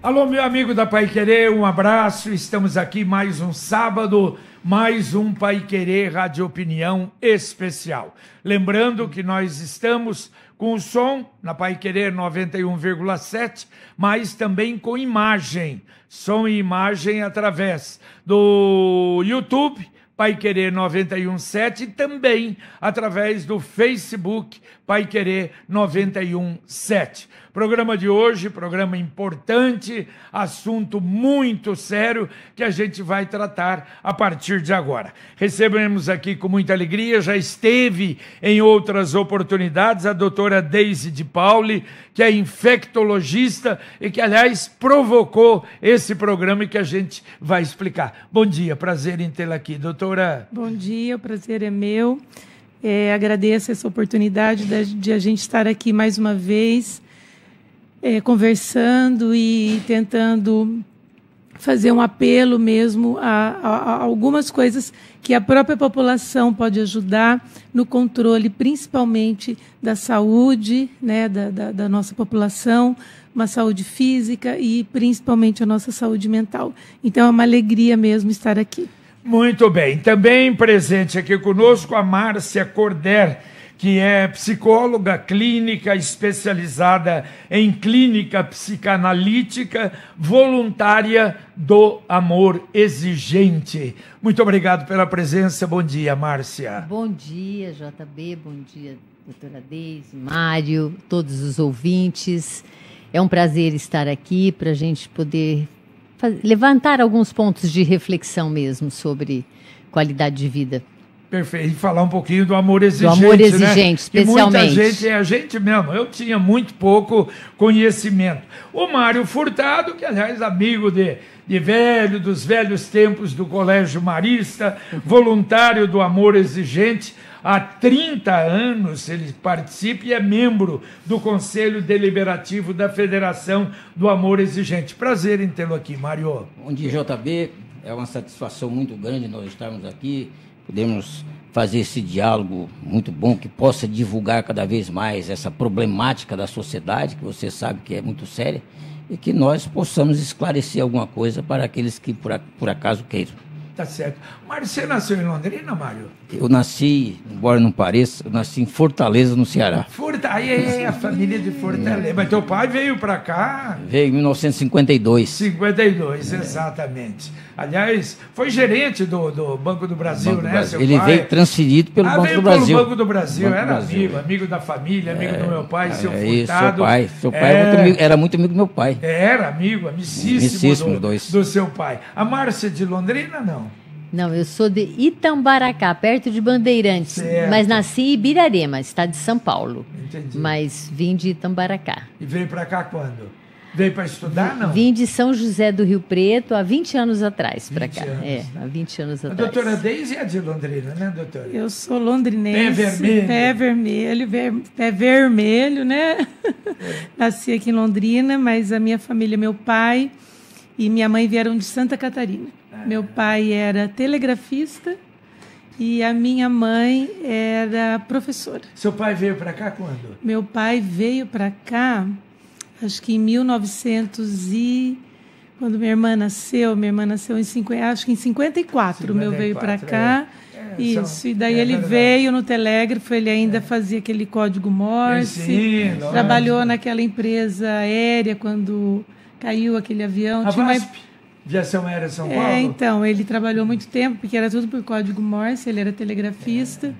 Alô, meu amigo da Pai Querer, um abraço. Estamos aqui mais um sábado, mais um Pai Querer Rádio Opinião especial. Lembrando que nós estamos com o som na Pai Querer 91,7, mas também com imagem, som e imagem através do YouTube. Pai Querer 917 e também através do Facebook Pai Querer 917. Programa de hoje, programa importante, assunto muito sério que a gente vai tratar a partir de agora. Recebemos aqui com muita alegria, já esteve em outras oportunidades a doutora Deise de Pauli, que é infectologista e que, aliás, provocou esse programa que a gente vai explicar. Bom dia, prazer em tê-la aqui, doutora. Bom dia, o prazer é meu. É, agradeço essa oportunidade de, de a gente estar aqui mais uma vez é, conversando e tentando fazer um apelo mesmo a, a, a, algumas coisas que a própria população pode ajudar no controle, principalmente da saúde né, da, da, da nossa população, uma saúde física e principalmente a nossa saúde mental. Então é uma alegria mesmo estar aqui. Muito bem. Também presente aqui conosco a Márcia Corder que é psicóloga clínica especializada em clínica psicanalítica, voluntária do amor exigente. Muito obrigado pela presença. Bom dia, Márcia. Bom dia, JB. Bom dia, doutora Deise, Mário, todos os ouvintes. É um prazer estar aqui para a gente poder levantar alguns pontos de reflexão mesmo sobre qualidade de vida. Perfeito. E falar um pouquinho do amor exigente. Do amor exigente, né? especialmente. Que muita gente, é a gente mesmo, eu tinha muito pouco conhecimento. O Mário Furtado, que aliás amigo de, de velho, dos velhos tempos do Colégio Marista, voluntário do amor exigente, há 30 anos ele participa e é membro do Conselho Deliberativo da Federação do Amor Exigente. Prazer em tê-lo aqui, Mário. Bom dia, JB. É uma satisfação muito grande nós estarmos aqui podemos fazer esse diálogo muito bom que possa divulgar cada vez mais essa problemática da sociedade, que você sabe que é muito séria, e que nós possamos esclarecer alguma coisa para aqueles que por, por acaso queiram. Tá certo. Mário, você nasceu em Londrina, Mário? Eu nasci, embora não pareça, eu nasci em Fortaleza, no Ceará. Fortaleza, aí é a família de Fortaleza. Mas teu pai veio para cá? Veio em 1952. 52, exatamente. Aliás, foi gerente do, do Banco do Brasil, Banco né? Do Brasil. Ele pai? veio transferido pelo ah, Banco do Brasil. Banco do Brasil, Banco era do Brasil. amigo, amigo da família, amigo é, do meu pai, é, seu Furtado. Isso, seu pai. Seu pai é, muito amigo, era muito amigo do meu pai. Era amigo, amicíssimo, amicíssimo do, dois. do seu pai. A Márcia de Londrina, não? Não, eu sou de Itambaracá, perto de Bandeirantes. Certo. Mas nasci em Ibirarema, estado de São Paulo. Entendi. Mas vim de Itambaracá. E veio para cá quando? Veio para estudar, não? Vim de São José do Rio Preto há 20 anos atrás para cá. Anos, é, há 20 anos a atrás. A doutora Deise é de Londrina, né, doutora? Eu sou londrinense. Pé vermelho. Pé vermelho, ver, pé vermelho, né? É. Nasci aqui em Londrina, mas a minha família, meu pai e minha mãe vieram de Santa Catarina. Meu pai era telegrafista e a minha mãe era professora. Seu pai veio para cá quando? Meu pai veio para cá, acho que em 1900 e quando minha irmã nasceu, minha irmã nasceu em 50, acho que em 54, o meu veio para cá. É. É, Isso, são, e daí é ele verdade. veio no telégrafo, ele ainda é. fazia aquele código Morse, Sim, trabalhou naquela empresa aérea quando caiu aquele avião. A tinha VASP. uma Viação Aérea São Paulo? É, então, ele trabalhou muito tempo, porque era tudo por código Morse, ele era telegrafista. É.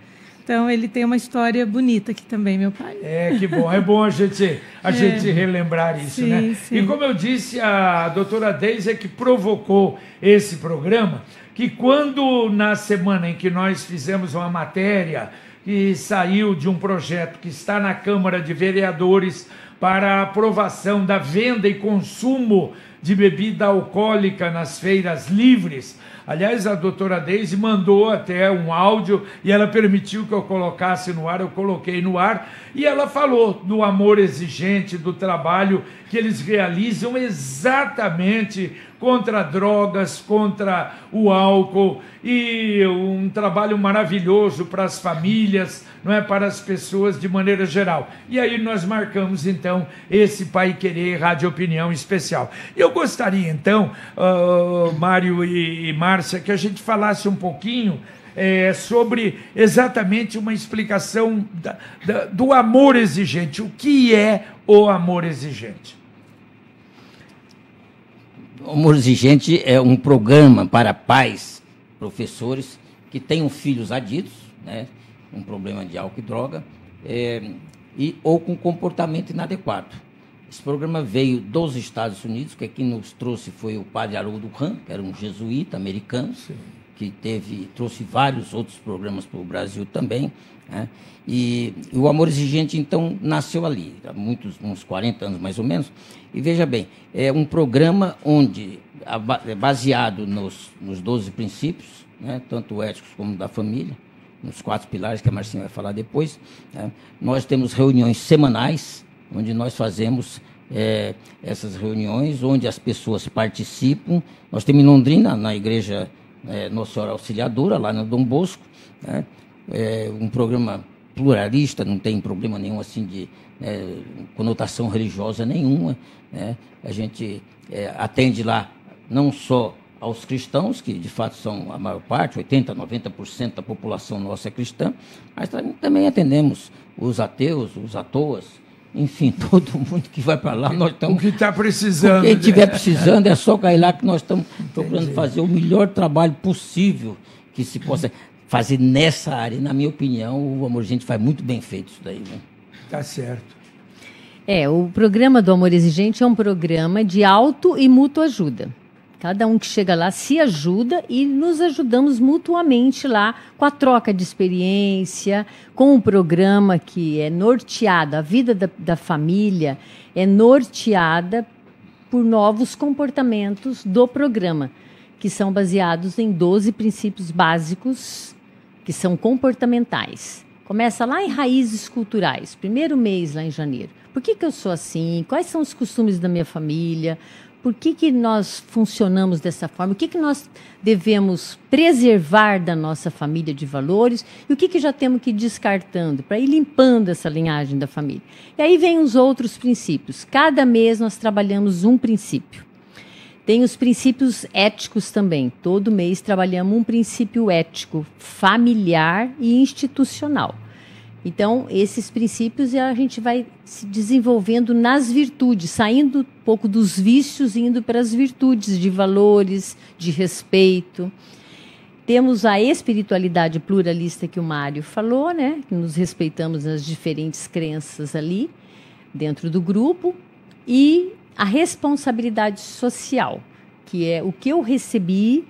Então, ele tem uma história bonita aqui também, meu pai. É, que bom. É bom a gente, a é. gente relembrar isso, sim, né? Sim. E como eu disse, a doutora Deise é que provocou esse programa, que quando na semana em que nós fizemos uma matéria que saiu de um projeto que está na Câmara de Vereadores para a aprovação da venda e consumo de bebida alcoólica nas feiras livres. Aliás, a doutora Deise mandou até um áudio e ela permitiu que eu colocasse no ar, eu coloquei no ar, e ela falou do amor exigente, do trabalho que eles realizam exatamente contra drogas, contra o álcool e um trabalho maravilhoso para as famílias, não é para as pessoas de maneira geral. E aí nós marcamos então esse Pai Querer Rádio Opinião especial. Eu gostaria então, uh, Mário e, e Márcia, que a gente falasse um pouquinho é, sobre exatamente uma explicação da, da, do amor exigente. O que é o amor exigente? O amor exigente é um programa para pais, professores que tenham filhos adidos, né, um problema de álcool e droga, é, e, ou com comportamento inadequado. Esse programa veio dos Estados Unidos, que quem nos trouxe foi o padre Haroldo Ram, que era um jesuíta americano. Sim que teve trouxe vários outros programas para o Brasil também. Né? E, e, o Amor Exigente, então, nasceu ali, há muitos, uns 40 anos mais ou menos. E veja bem, é um programa onde, é baseado nos, nos 12 princípios, né? tanto éticos como da família, nos quatro pilares que a Marcinha vai falar depois. Né? Nós temos reuniões semanais, onde nós fazemos é, essas reuniões, onde as pessoas participam. Nós temos em Londrina, na igreja é, Nossa Senhora Auxiliadora, lá no Dom Bosco, né? É, um programa pluralista, não tem problema nenhum assim de é, conotação religiosa nenhuma. Né? A gente é, atende lá não só aos cristãos, que de fato são a maior parte, 80%, 90% da população nossa é cristã, mas também atendemos os ateus, os atoas, enfim, todo mundo que vai para lá, nós estamos. O que está precisando. Quem estiver precisando é só cair lá que nós estamos procurando fazer o melhor trabalho possível que se possa fazer nessa área. E, na minha opinião, o Amor Gente faz muito bem feito isso daí. Né? Tá certo. É, o programa do Amor Exigente é um programa de auto e mútua ajuda. Cada um que chega lá se ajuda e nos ajudamos mutuamente lá com a troca de experiência, com o programa que é norteado, a vida da, da família é norteada por novos comportamentos do programa, que são baseados em 12 princípios básicos que são comportamentais. Começa lá em raízes culturais, primeiro mês lá em janeiro. Por que, que eu sou assim? Quais são os costumes da minha família? Por que, que nós funcionamos dessa forma? O que, que nós devemos preservar da nossa família de valores? E o que, que já temos que ir descartando para ir limpando essa linhagem da família? E aí vem os outros princípios. Cada mês nós trabalhamos um princípio. Tem os princípios éticos também. Todo mês trabalhamos um princípio ético familiar e institucional. Então, esses princípios a gente vai se desenvolvendo nas virtudes, saindo um pouco dos vícios e indo para as virtudes de valores, de respeito. Temos a espiritualidade pluralista que o Mário falou, né? Nos respeitamos as diferentes crenças ali dentro do grupo e a responsabilidade social, que é o que eu recebi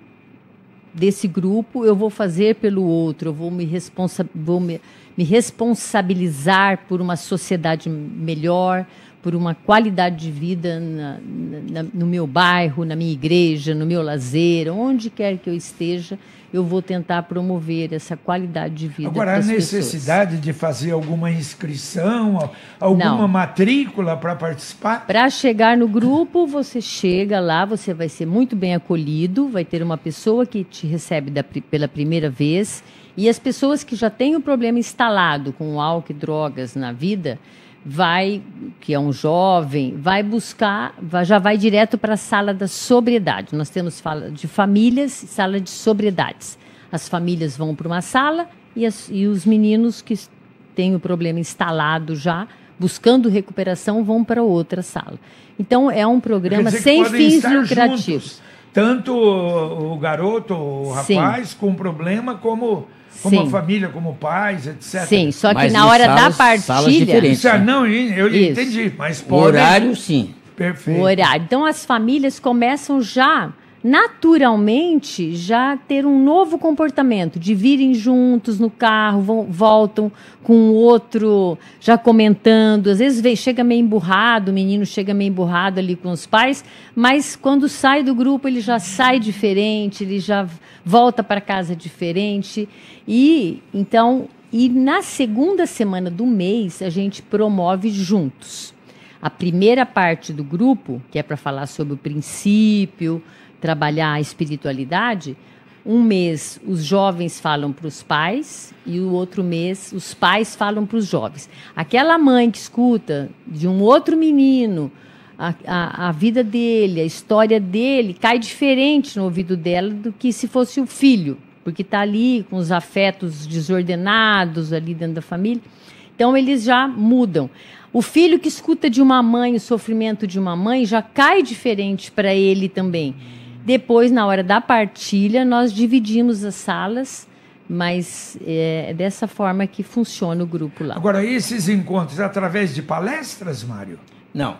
desse grupo, eu vou fazer pelo outro, eu vou me, responsa vou me me responsabilizar por uma sociedade melhor, por uma qualidade de vida na, na, no meu bairro, na minha igreja, no meu lazer, onde quer que eu esteja, eu vou tentar promover essa qualidade de vida. Agora, a necessidade pessoas. de fazer alguma inscrição, alguma Não. matrícula para participar? Para chegar no grupo, você chega lá, você vai ser muito bem acolhido, vai ter uma pessoa que te recebe da, pela primeira vez e as pessoas que já têm o problema instalado com álcool e drogas na vida, vai, que é um jovem, vai buscar, vai, já vai direto para a sala da sobriedade. Nós temos fala de famílias e sala de sobriedades. As famílias vão para uma sala e, as, e os meninos que têm o problema instalado já, buscando recuperação, vão para outra sala. Então, é um programa sem fins lucrativos. Juntos, tanto o garoto, o rapaz, Sim. com problema, como como Sim. a família, como pais, etc. Sim, só que mas na hora salas, da partilha. Isso, né? Não, eu Isso. entendi, mas pode. O horário, sim. Perfeito. O horário. Então as famílias começam já naturalmente já ter um novo comportamento, de virem juntos no carro, vão, voltam com o outro já comentando. Às vezes vem, chega meio emburrado, o menino chega meio emburrado ali com os pais, mas quando sai do grupo ele já sai diferente, ele já volta para casa diferente. E então, e na segunda semana do mês a gente promove juntos. A primeira parte do grupo, que é para falar sobre o princípio, trabalhar a espiritualidade, um mês os jovens falam para os pais e o outro mês os pais falam para os jovens. Aquela mãe que escuta de um outro menino a, a, a, vida dele, a história dele, cai diferente no ouvido dela do que se fosse o filho, porque está ali com os afetos desordenados ali dentro da família. Então eles já mudam. O filho que escuta de uma mãe o sofrimento de uma mãe já cai diferente para ele também. Depois, na hora da partilha, nós dividimos as salas, mas é, é dessa forma que funciona o grupo lá. Agora, esses encontros através de palestras, Mário? Não,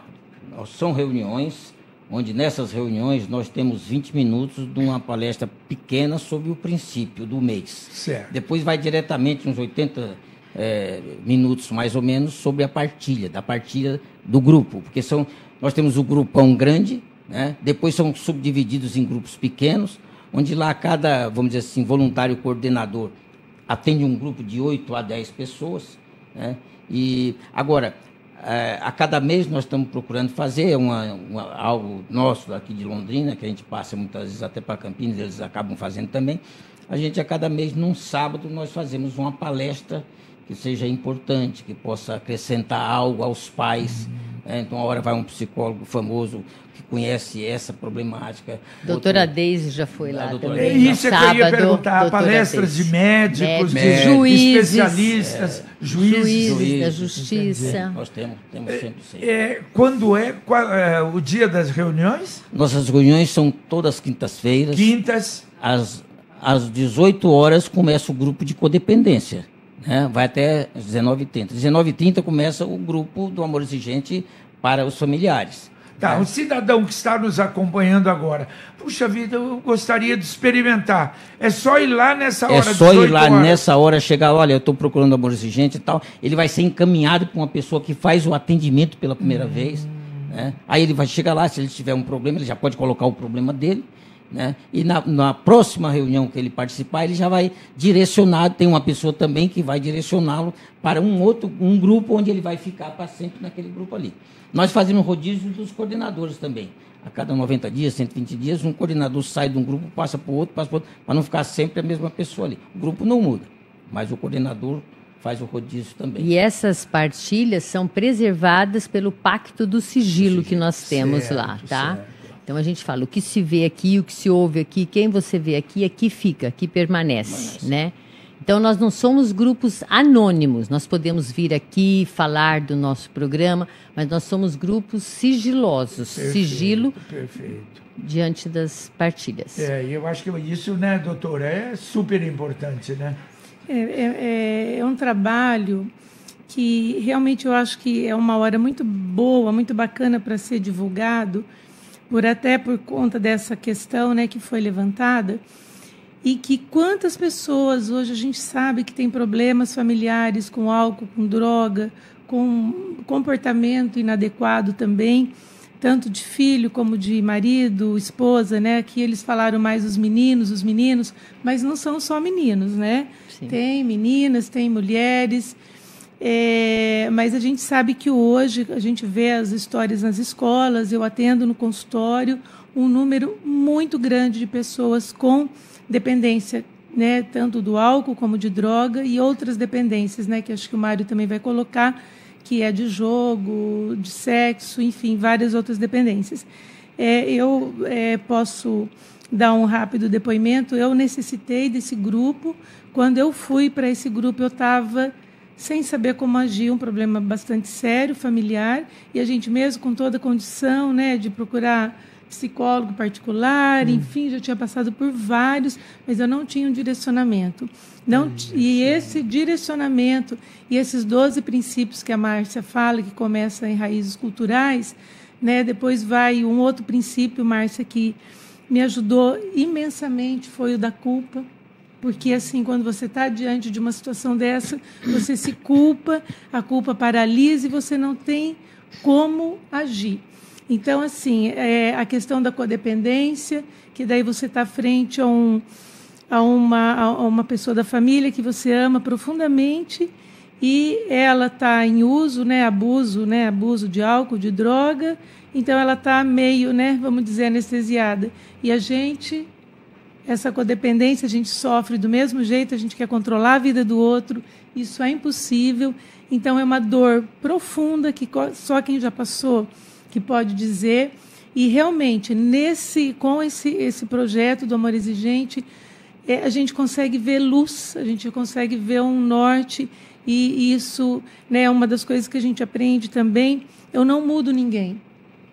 são reuniões onde nessas reuniões nós temos 20 minutos de uma palestra pequena sobre o princípio do mês. Certo. Depois vai diretamente uns 80 é, minutos mais ou menos sobre a partilha, da partilha do grupo, porque são nós temos o grupão grande, né? depois são subdivididos em grupos pequenos, onde lá cada, vamos dizer assim, voluntário coordenador atende um grupo de 8 a 10 pessoas. Né? E agora, é, a cada mês nós estamos procurando fazer uma, uma, algo nosso aqui de Londrina, que a gente passa muitas vezes até para Campinas, eles acabam fazendo também. A gente, a cada mês, num sábado, nós fazemos uma palestra que seja importante, que possa acrescentar algo aos pais. Né? Então, a hora vai um psicólogo famoso que conhece essa problemática. Doutora Outro... Deise já foi lá também. É isso é que eu ia perguntar. Palestras Deise. de médicos, médicos, de juízes, especialistas, é, juízes, juízes, juízes, da justiça. Nós temos, temos sempre. sempre. É, quando é, qual, é o dia das reuniões? Nossas reuniões são todas quintas-feiras. Quintas. Às, às 18 horas começa o grupo de codependência. Né? Vai até 19h30. 19h30 começa o grupo do Amor Exigente para os familiares. Tá, um cidadão que está nos acompanhando agora. Puxa vida, eu gostaria de experimentar. É só ir lá nessa é hora. É só ir lá horas. nessa hora, chegar, olha, eu estou procurando amor exigente e tal. Ele vai ser encaminhado para uma pessoa que faz o atendimento pela primeira hum. vez. Né? Aí ele vai chegar lá, se ele tiver um problema, ele já pode colocar o problema dele. Né? E na, na, próxima reunião que ele participar, ele já vai direcionado, tem uma pessoa também que vai direcioná-lo para um outro, um grupo onde ele vai ficar para sempre naquele grupo ali. Nós fazemos rodízio dos coordenadores também. A cada 90 dias, 120 dias, um coordenador sai de um grupo, passa para o outro, passa para outro, para não ficar sempre a mesma pessoa ali. O grupo não muda, mas o coordenador faz o rodízio também. E essas partilhas são preservadas pelo pacto do sigilo que nós temos certo, lá, tá? Certo. Então a gente fala o que se vê aqui, o que se ouve aqui, quem você vê aqui, aqui fica, aqui permanece, permanece. né? Então nós não somos grupos anônimos. Nós podemos vir aqui falar do nosso programa, mas nós somos grupos sigilosos, perfeito, sigilo perfeito. diante das partilhas. É, eu acho que isso, né, doutora, é super importante, né? É, é, é, é um trabalho que realmente eu acho que é uma hora muito boa, muito bacana para ser divulgado por até por conta dessa questão né, que foi levantada, e que quantas pessoas hoje a gente sabe que tem problemas familiares com álcool, com droga, com comportamento inadequado também, tanto de filho como de marido, esposa, né? Aqui eles falaram mais os meninos, os meninos, mas não são só meninos, né? Sim. Tem meninas, tem mulheres. É, mas a gente sabe que hoje a gente vê as histórias nas escolas, eu atendo no consultório um número muito grande de pessoas com dependência, né, tanto do álcool como de droga e outras dependências, né, que acho que o Mário também vai colocar, que é de jogo, de sexo, enfim, várias outras dependências. É, eu é, posso dar um rápido depoimento. Eu necessitei desse grupo. Quando eu fui para esse grupo, eu estava sem saber como agir, um problema bastante sério, familiar, e a gente mesmo com toda a condição, né, de procurar psicólogo particular, hum. enfim, já tinha passado por vários, mas eu não tinha um direcionamento. Não, hum, e esse direcionamento e esses 12 princípios que a Márcia fala, que começa em raízes culturais, né, depois vai um outro princípio, Márcia, que me ajudou imensamente, foi o da culpa porque, assim, quando você está diante de uma situação dessa, você se culpa, a culpa paralisa e você não tem como agir. Então, assim, é a questão da codependência, que daí você está frente a, um, a, uma, a uma pessoa da família que você ama profundamente e ela está em uso, né, abuso, né, abuso de álcool, de droga, então ela está meio, né, vamos dizer, anestesiada. E a gente, essa codependência, a gente sofre do mesmo jeito, a gente quer controlar a vida do outro, isso é impossível. Então é uma dor profunda que só quem já passou que pode dizer. E realmente nesse, com esse esse projeto do amor exigente, é, a gente consegue ver luz, a gente consegue ver um norte e isso né, é uma das coisas que a gente aprende também. Eu não mudo ninguém.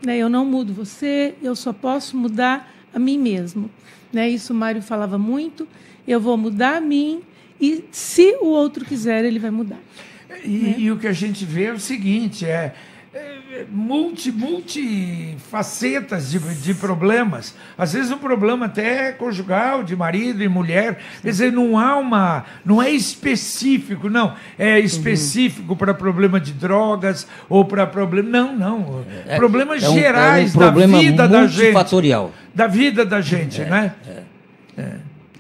Né? Eu não mudo você, eu só posso mudar a mim mesmo. Né? Isso o Mário falava muito. Eu vou mudar a mim e, se o outro quiser, ele vai mudar. E, né? e o que a gente vê é o seguinte: é multi, multi facetas de, de problemas. Às vezes um problema até conjugal, de marido e mulher. Quer dizer, não há uma. não é específico, não. É específico uhum. para problema de drogas ou para problema. Não, não. É, Problemas é um, gerais é um problema da vida da gente. Da vida da gente, é, né? É. é.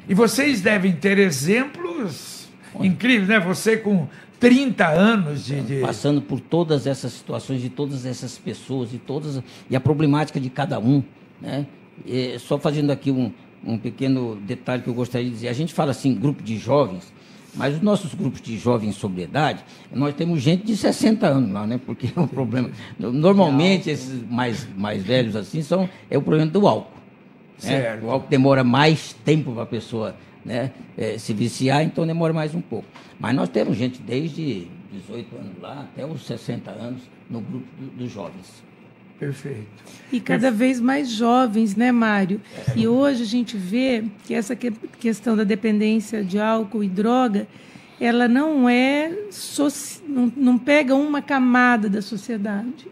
E vocês devem ter exemplos incríveis, né? Você com 30 anos de, de, Passando por todas essas situações de todas essas pessoas e, todas, e a problemática de cada um. Né? E só fazendo aqui um, um pequeno detalhe que eu gostaria de dizer. A gente fala assim, grupo de jovens, mas os nossos grupos de jovens sobriedade, nós temos gente de 60 anos lá, né? Porque é um problema. Normalmente, esses mais, mais velhos assim são, é o problema do álcool. Né? O álcool demora mais tempo para a pessoa né, é, se viciar, então demora mais um pouco. Mas nós temos gente desde 18 anos lá até os 60 anos no grupo do, dos jovens. Perfeito. E cada vez mais jovens, né, Mário? E hoje a gente vê que essa questão da dependência de álcool e droga, ela não é não, não pega uma camada da sociedade.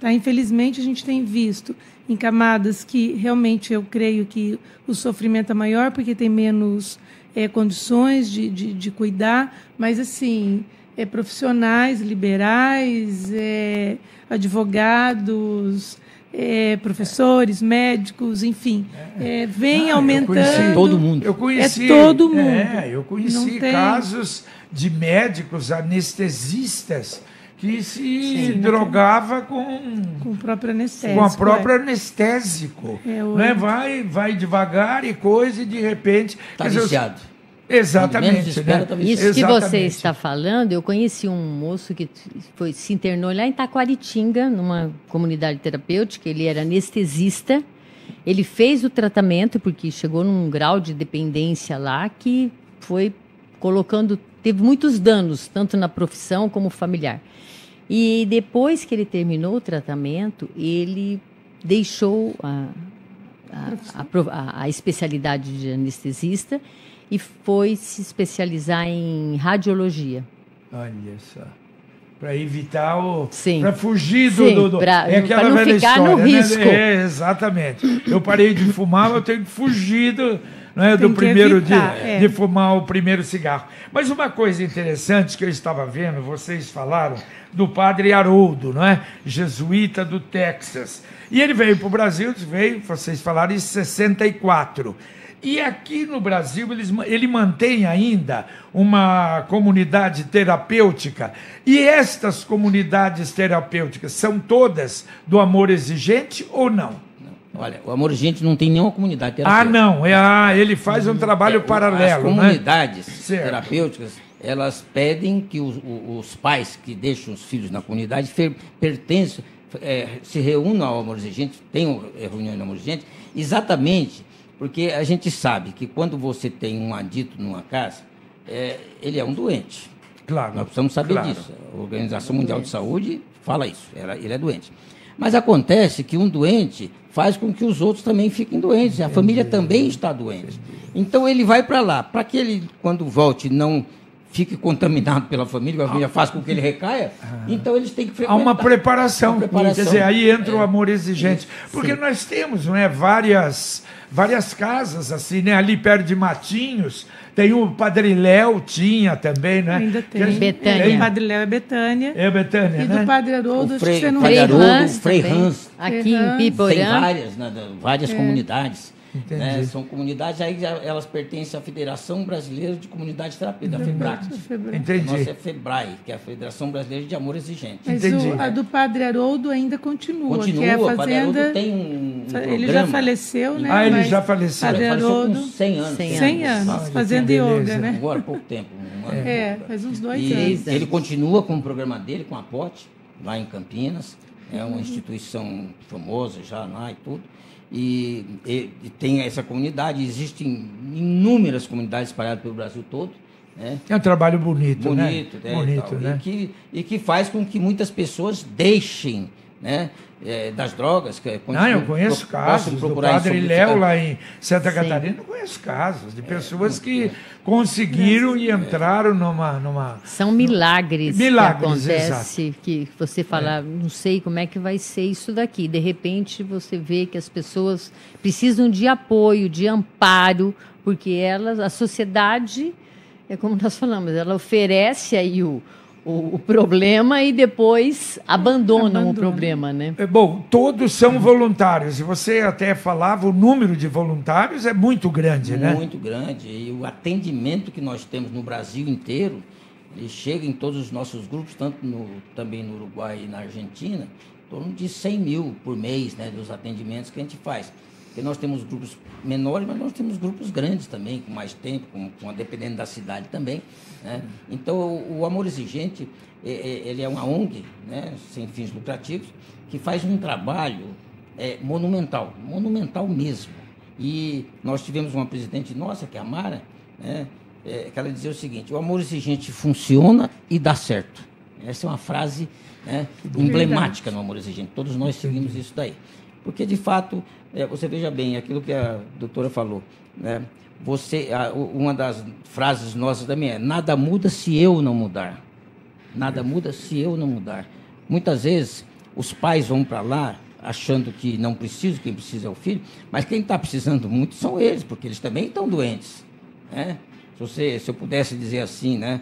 Tá? Infelizmente a gente tem visto em camadas que realmente eu creio que o sofrimento é maior porque tem menos é, condições de, de, de, cuidar, mas assim, é, profissionais liberais, é, advogados, é, professores, médicos, enfim, é, vem ah, aumentando. Eu conheci todo mundo. Eu conheci, é todo mundo. É, eu conheci casos de médicos anestesistas que se Sim, drogava com, com o próprio anestésico. Com a própria é. anestésico. É, né? vai, vai devagar e coisa, e de repente. Está viciado. Exatamente. Espera, né? Tá Isso Exatamente. que você está falando, eu conheci um moço que foi, se internou lá em Taquaritinga, numa comunidade terapêutica, ele era anestesista. Ele fez o tratamento porque chegou num grau de dependência lá que foi colocando, teve muitos danos, tanto na profissão como familiar. E depois que ele terminou o tratamento, ele deixou a, a, a, a especialidade de anestesista e foi se especializar em radiologia. Olha só. Para evitar o. Para fugir do. Sim, do, do pra, é aquela não velha ficar história, no né? risco. É, exatamente. Eu parei de fumar, eu tenho que fugir do, né, do primeiro evitar, de, é. de fumar o primeiro cigarro. Mas uma coisa interessante que eu estava vendo, vocês falaram do padre Haroldo, não é? Jesuíta do Texas. E ele veio para o Brasil, veio, vocês falaram, em 64. E aqui no Brasil eles, ele mantém ainda uma comunidade terapêutica. E estas comunidades terapêuticas são todas do amor exigente ou não? Olha, o Amor Exigente não tem nenhuma comunidade terapêutica. Ah, não. É, ah, ele faz um trabalho é, paralelo. As né? comunidades né? terapêuticas elas pedem que os, os, pais que deixam os filhos na comunidade pertençam, é, se reúnam ao Amor Exigente, tenham reunião no Amor Exigente, exatamente porque a gente sabe que quando você tem um adito numa casa, é, ele é um doente. Claro. Nós precisamos saber claro. disso. A Organização Mundial de Saúde fala isso, ele é doente. Mas acontece que um doente faz com que os outros também fiquem doentes, a família também está doente. Então ele vai para lá, para que ele, quando volte, não fique contaminado pela família, a família faz com que ele recaia, ah. então eles têm que frequentar. Há uma preparação, uma preparação. quer dizer, aí entra é. o amor exigente, porque Sim. nós temos não é, várias, várias casas assim, né, ali perto de Matinhos, tem o Padre Léo, tinha também, né? Ainda tem. Que, Betânia. O Padre Léo é Betânia. É Betânia, e né? do Padre Haroldo, o Frei, você não Frei Haroldo, Frei Hans. Aqui em Piporã. Tem várias, né, várias é. comunidades. Entendi. Né? São comunidades, aí elas pertencem à Federação Brasileira de Comunidades Terapêuticas. A Entendi. nossa é FEBRAE, que é a Federação Brasileira de Amor Exigente. Mas Entendi. o- a do Padre Haroldo ainda continua, Continua, que é a o Padre Haroldo Fazenda... tem um, um Fa- programa. Ele já faleceu, né? Ah, ele mas já faleceu. Padre Ele faleceu com Haroldo, 100 anos. 100 100 anos, que fazendo yoga, né? Agora há pouco tempo. um ano. É, faz uns dois E anos. ele continua com o programa dele, com a POT, lá em Campinas. É uma instituição famosa já lá e tudo. E, e- e tem essa comunidade, existem inúmeras comunidades espalhadas pelo Brasil todo. Né? É um trabalho bonito, bonito, né? né, Bonito, e, tal, né? E, que, e que faz com que muitas pessoas deixem né, eh, das drogas. Que Não, eu conheço pro- casos do padre Léo lá em Santa Catarina, eu conheço casos de pessoas que conseguiram e entraram numa, numa... São milagres, Milagres, que acontece, que você fala, não sei como é que vai ser isso daqui. De repente você vê que as pessoas precisam de apoio, de amparo, porque elas, a sociedade, é como nós falamos, ela oferece aí o, o, o problema e depois abandonam o Abandona. problema, né? É, Bom, todos são voluntários. E você até falava, o número de voluntários é muito grande, né? muito grande. E o atendimento que nós temos no Brasil inteiro, ele chega em todos os nossos grupos, tanto no, também no Uruguai e na Argentina, em torno de 100 mil por mês, né, dos atendimentos que a gente faz. Porque nós temos grupos menores, mas nós temos grupos grandes também, com mais tempo, com, com dependendo da cidade também. Né? Então, o, Amor Exigente, é- é- ele é uma ONG, né, sem fins lucrativos, que faz um trabalho é, monumental, monumental mesmo. E nós tivemos uma presidente nossa, que é a Mara, né, é, que ela dizia o seguinte: o amor exigente funciona e dá certo. Essa é uma frase né, emblemática no amor exigente. Todos nós seguimos isso daí. Porque, de fato, é, você veja bem aquilo que a doutora falou. Né, você, uma das frases nossas também é: nada muda se eu não mudar. Nada muda se eu não mudar. Muitas vezes os pais vão para lá achando que não precisa, quem precisa é o filho, mas quem está precisando muito são eles, porque eles também estão doentes. Né? Se, você, se eu pudesse dizer assim, né?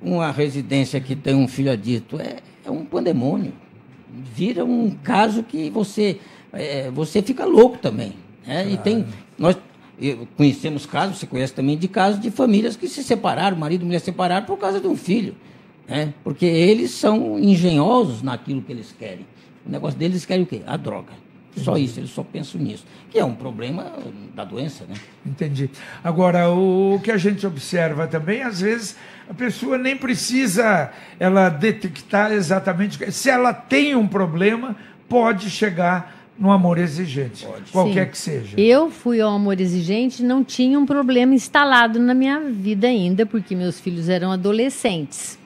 uma residência que tem um filho adito é, é um pandemônio. Vira um caso que você, é, você fica louco também. Né? E tem. Nós eu- conhecemos casos, você conhece também, de casos de famílias que se separaram, marido e mulher separaram por causa de um filho. Né? Porque eles são engenhosos naquilo que eles querem. O negócio deles querem o quê? A droga. Só isso, eles só pensam nisso. Que é um problema da doença, né? Entendi. Agora, o que a gente observa também, às vezes, a pessoa nem precisa ela detectar exatamente. Se ela tem um problema, pode chegar no amor exigente, qualquer Sim. que seja. Eu fui ao amor exigente, não tinha um problema instalado na minha vida ainda, porque meus filhos eram adolescentes.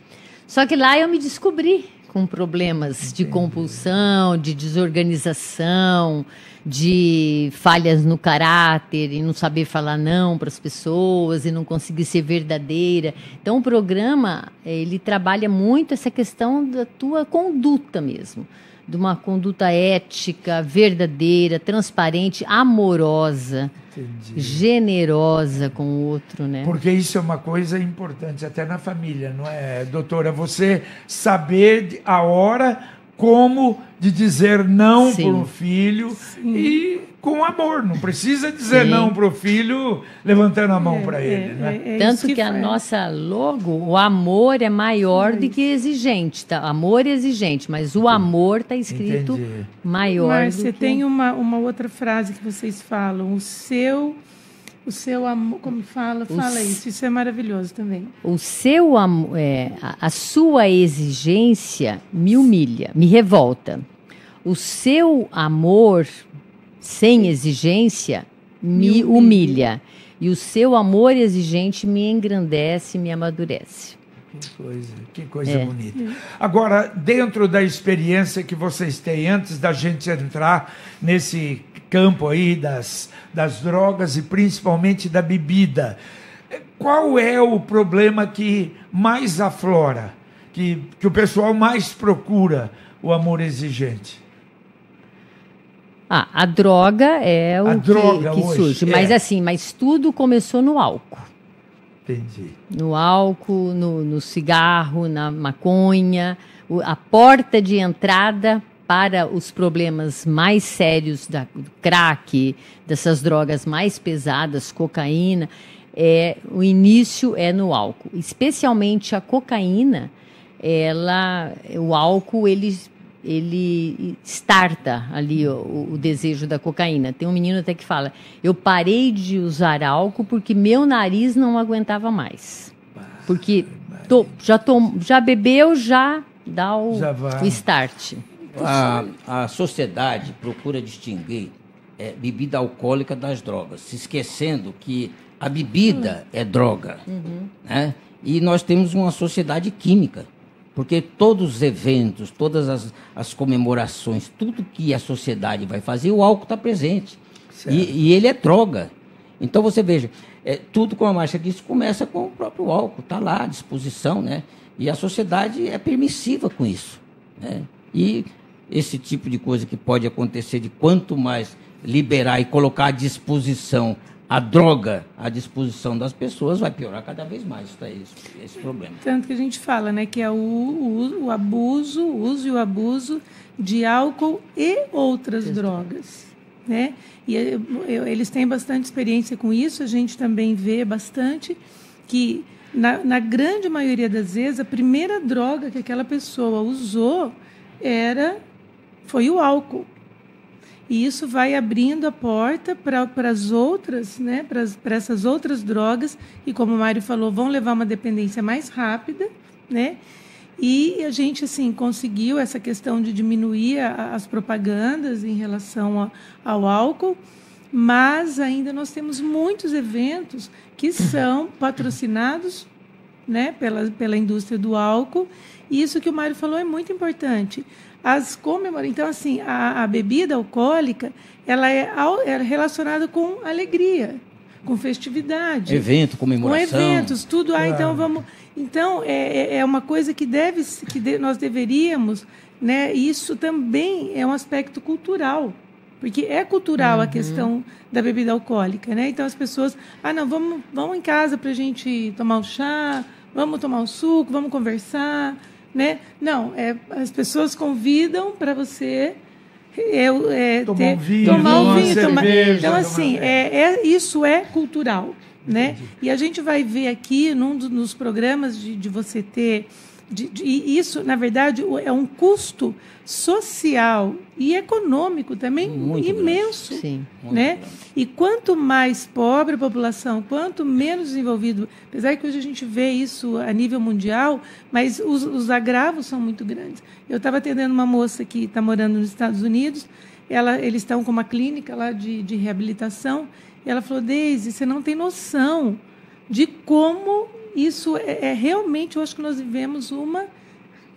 Só que lá eu me descobri com problemas de compulsão, de desorganização, de falhas no caráter e não saber falar não para as pessoas e não conseguir ser verdadeira. Então o programa ele trabalha muito essa questão da tua conduta mesmo, de uma conduta ética, verdadeira, transparente, amorosa, Entendi. generosa com o outro, né? Porque isso é uma coisa importante, até na família, não é, doutora? Você saber a hora, como de dizer não Sim. para um filho e com amor. Não precisa dizer Sim. não para o filho levantando a mão para ele, né? é Tanto isso que, a nossa logo, o amor é maior do que exigente, tá? Amor é exigente, mas o amor tá escrito Entendi. maior Márcia, do que... tem uma, uma outra frase que vocês falam, o seu, o seu amor, como fala? Fala isso, isso é maravilhoso também. O seu amor, é, a, a sua exigência me humilha, me revolta. O seu amor sem exigência me humilha. E o seu amor exigente me engrandece, me amadurece. Que coisa, que coisa É. bonita. Agora, dentro da experiência que vocês têm, antes da gente entrar nesse campo aí das, das drogas e principalmente da bebida, qual é o problema que mais aflora, que, que o pessoal mais procura o amor exigente? Ah, a droga é o A que, droga que surge. Mas é. assim, mas tudo começou no álcool. Entendi. No álcool, no, no cigarro, na maconha. O- a porta de entrada para os problemas mais sérios da do crack, dessas drogas mais pesadas, cocaína, é, o início é no álcool. Especialmente a cocaína, ela, o álcool, ele, ele starta ali o, o desejo da cocaína. Tem um menino até que fala: Eu parei de usar álcool porque meu nariz não aguentava mais. Porque to, já, tom, já bebeu, já dá o, Já o start. A, a sociedade procura distinguir é, bebida alcoólica das drogas, se esquecendo que a bebida é droga. Né? E nós temos uma sociedade química, porque todos os eventos, todas as, as comemorações, tudo que a sociedade vai fazer, o álcool está presente. E, e ele é droga. Então você veja, é, tudo como a Márcia disse, começa com o próprio álcool, está lá à disposição, né? E a sociedade é permissiva com isso. Né? E esse tipo de coisa que pode acontecer de quanto mais liberar e colocar à disposição a droga à disposição das pessoas, vai piorar cada vez mais daí, esse, esse problema. Tanto que a gente fala, né, que é o, o, o abuso, o uso e o abuso de álcool e outras drogas, né? E eu- eu- eles têm bastante experiência com isso, a gente também vê bastante que na, na grande maioria das vezes a primeira droga que aquela pessoa usou era foi o álcool. E isso vai abrindo a porta para as outras, né, para essas outras drogas, e como o Mário falou, vão levar uma dependência mais rápida, né? E a gente assim conseguiu essa questão de diminuir a- as propagandas em relação a- ao álcool, mas ainda nós temos muitos eventos que são patrocinados né, pela, pela indústria do álcool. E isso que o Mário falou é muito importante. As comemora... Então, assim, a, a bebida alcoólica ela é, ao- é relacionada com alegria, com festividade. Evento, Com comemoração. eventos, tudo. Ah, então vamos. Então, é, é- é uma coisa que, deve, que de- nós deveríamos. Né, isso também é um aspecto cultural. Porque é cultural a questão da bebida alcoólica. Né? Então, as pessoas. Ah, não, vamos, vamos em casa para a gente tomar o chá, vamos tomar o suco, vamos conversar. Né? Não, é, as pessoas convidam para você. É, é, Tomar ter- um vinho, tomar uma vinho, tomar- cerveja, Então, tomar- assim, é, é- isso é cultural, né? E a gente vai ver aqui, num dos nos programas de, de você ter... de- de- e isso, na verdade, é um custo social e econômico também Muito imenso. Sim. Né? grande. E quanto mais pobre a população, quanto menos desenvolvido, apesar que hoje a gente vê isso a nível mundial, mas os, os agravos são muito grandes. Eu estava atendendo uma moça que está morando nos Estados Unidos, ela, eles estão com uma clínica lá de, de reabilitação, e ela falou, Deise, você não tem noção de como isso é, é realmente, eu acho que nós vivemos uma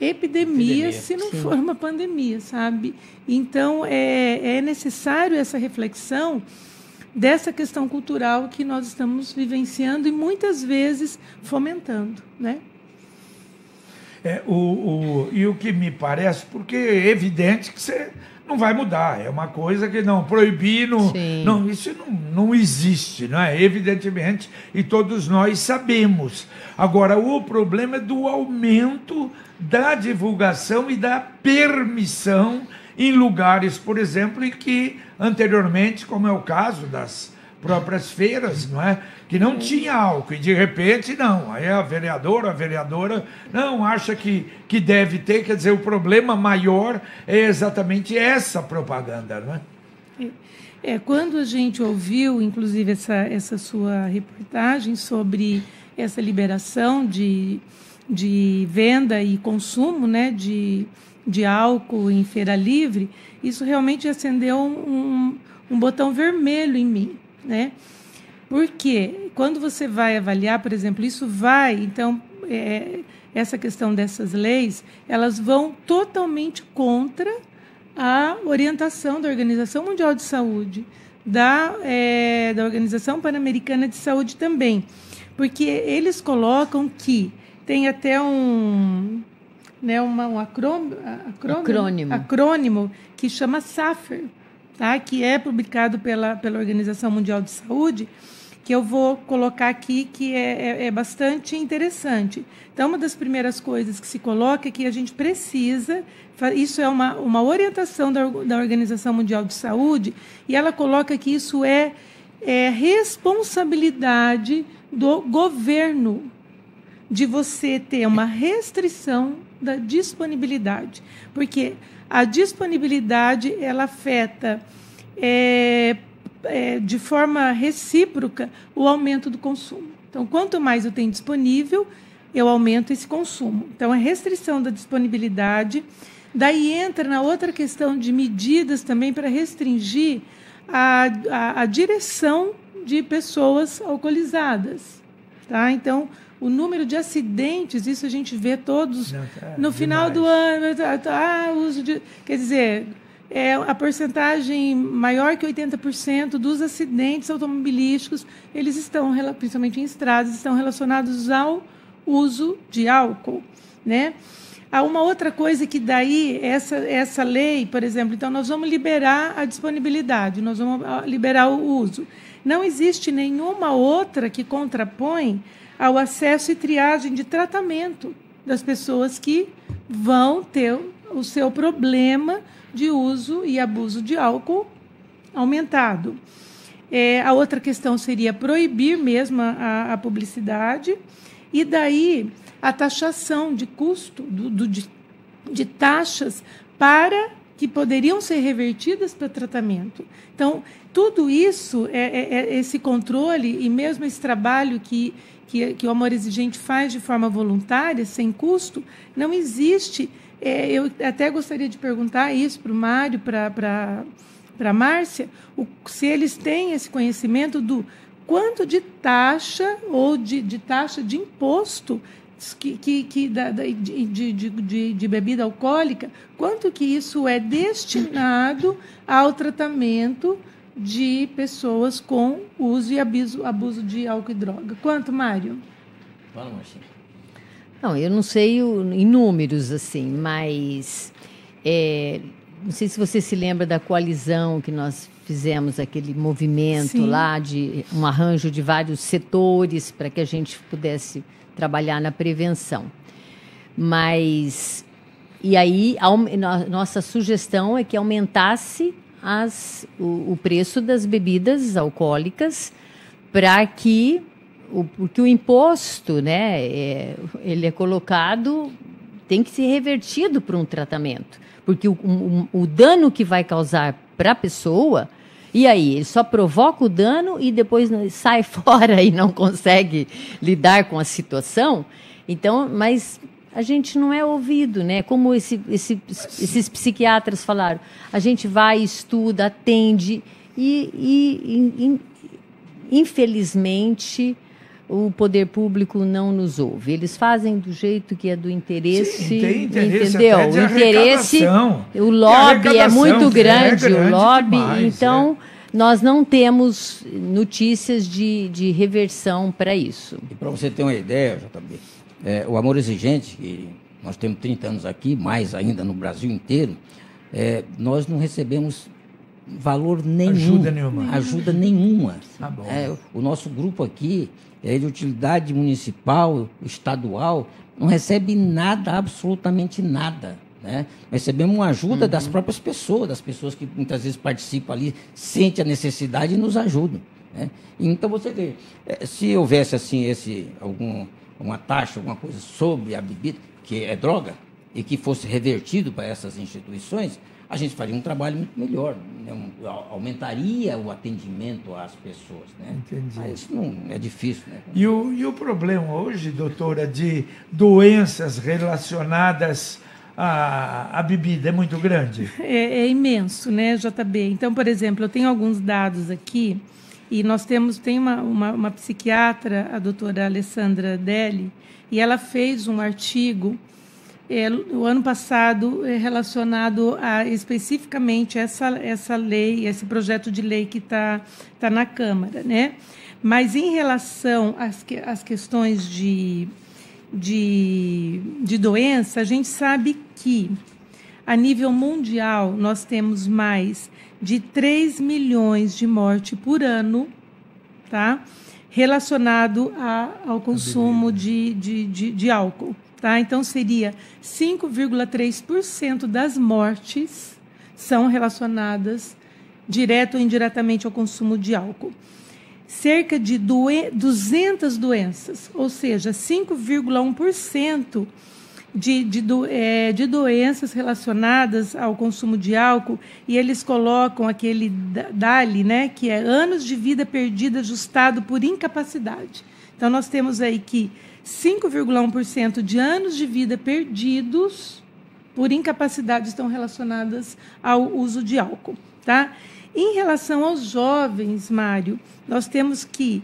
epidemia, Epidemia, se não sim. for uma pandemia, sabe? Então, é, é necessário essa reflexão dessa questão cultural que nós estamos vivenciando e muitas vezes fomentando, né? É, o, o- e o que me parece, porque é evidente que você não vai mudar, é uma coisa que não, proibir, não, Sim. não, isso não, não existe, não é? Evidentemente, e todos nós sabemos. Agora, o problema é do aumento da divulgação e da permissão em lugares, por exemplo, em que anteriormente, como é o caso das próprias feiras, não é? Que não tinha álcool e de repente não. Aí a vereadora, a vereadora não acha que, que deve ter, quer dizer, o problema maior é exatamente essa propaganda, não é? É, quando a gente ouviu, inclusive, essa, essa sua reportagem sobre essa liberação de, de venda e consumo né, de, de álcool em feira livre, isso realmente acendeu um, um botão vermelho em mim. Né? Porque quando você vai avaliar, por exemplo, isso vai, então, é, essa questão dessas leis, elas vão totalmente contra a orientação da Organização Mundial de Saúde, da, é, da Organização Pan-Americana de Saúde também, porque eles colocam que tem até um, né, uma, um acrônimo, Acrônimo. acrônimo que chama SAFER, tá? que é publicado pela, pela Organização Mundial de Saúde, que eu vou colocar aqui que é, é, é, bastante interessante. Então, uma das primeiras coisas que se coloca é que a gente precisa, isso é uma, uma orientação da, da Organização Mundial de Saúde, e ela coloca que isso é, é responsabilidade do governo de você ter uma restrição da disponibilidade, porque a disponibilidade ela afeta é, é, de forma recíproca o aumento do consumo. Então, quanto mais eu tenho disponível, eu aumento esse consumo. Então, a restrição da disponibilidade. Daí entra na outra questão de medidas também para restringir a, a, a direção de pessoas alcoolizadas. Tá? Então, o número de acidentes, isso a gente vê todos Não, tá no final demais. do ano. Tá, tá, ah, uso de. Quer dizer, é, a porcentagem maior que 80% dos acidentes automobilísticos, eles estão, principalmente em estradas, estão relacionados ao uso de álcool, né? Há uma outra coisa que daí essa essa lei, por exemplo, então nós vamos liberar a disponibilidade, nós vamos ah, liberar o uso. Não existe nenhuma outra que contrapõe ao acesso e triagem de tratamento das pessoas que vão ter o seu problema de uso e abuso de álcool aumentado. É, a outra questão seria proibir mesmo a, a, publicidade e daí a taxação de custo do, do de, de taxas para que poderiam ser revertidas para tratamento. Então, tudo isso, é, é, é, esse controle e mesmo esse trabalho que, que, que o Amor Exigente faz de forma voluntária, sem custo, não existe. É, eu até gostaria de perguntar isso para o Mário, para a Márcia, o, se eles têm esse conhecimento do quanto de taxa ou de, de taxa de imposto que, que, que da, de, de, de, de, bebida alcoólica, quanto que isso é destinado ao tratamento de pessoas com uso e abuso, abuso de álcool e droga. Quanto, Mário? Fala, Marcinho. Não, eu não sei o, em números, assim, mas é, não sei se você se lembra da coalizão que nós fizemos, aquele movimento Sim. lá de um arranjo de vários setores para que a gente pudesse trabalhar na prevenção. Mas e aí a, nossa sugestão é que aumentasse as, o, o preço das bebidas alcoólicas para que o, porque o imposto, né, é, ele é colocado, tem que ser revertido para um tratamento. Porque o, o, o dano que vai causar para a pessoa, e aí, ele só provoca o dano e depois sai fora e não consegue lidar com a situação. Então, mas a gente não é ouvido, né? Como esse, esse, esses psiquiatras falaram, a gente vai, estuda, atende e, e, e infelizmente o poder público não nos ouve. Eles fazem do jeito que é do interesse, Sim, tem interesse entendeu? o interesse, o lobby é muito grande, é grande o lobby, demais, então é. nós não temos notícias de, de reversão para isso. E para você ter uma ideia, JB, é, o Amor Exigente, que nós temos 30 anos aqui, mais ainda no Brasil inteiro, é, nós não recebemos valor nenhum. Ajuda nenhuma. Ajuda nenhuma. Tá é, o nosso grupo aqui é de utilidade municipal, estadual, não recebe nada, absolutamente nada. Né? Recebemos uma ajuda uhum. das próprias pessoas, das pessoas que muitas vezes participam ali, sentem a necessidade e nos ajudam. Né? Então você vê, é, se houvesse assim esse algum uma taxa, alguma coisa sobre a bebida, que é droga, e que fosse revertido para essas instituições, a gente faria um trabalho muito melhor, né? um, aumentaria o atendimento às pessoas. Né? Entendi. Mas não é difícil. Né? E, o, e o problema hoje, doutora, de doenças relacionadas à, à bebida é muito grande? É, é, imenso, né, JB? Então, por exemplo, eu tenho alguns dados aqui, e nós temos, tem uma, uma, uma psiquiatra, a doutora Alessandra Deli, e ela fez um artigo é, o ano passado é relacionado a especificamente essa, essa lei, esse projeto de lei que está tá na Câmara, né? Mas em relação às, que, às questões de, de, de doença, a gente sabe que a nível mundial nós temos mais de 3 milhões de mortes por ano tá? relacionado a, ao consumo de, de, de, de álcool. Tá? Então, seria 5,3% das mortes são relacionadas direto ou indiretamente ao consumo de álcool. Cerca de 200 doenças, ou seja, 5,1% de, de, do, é, de doenças relacionadas ao consumo de álcool, e eles colocam aquele DALI, né, que é anos de vida perdida ajustado por incapacidade. Então, nós temos aí que 5,1% de anos de vida perdidos por incapacidade estão relacionadas ao uso de álcool. Tá? Em relação aos jovens, Mário, nós temos que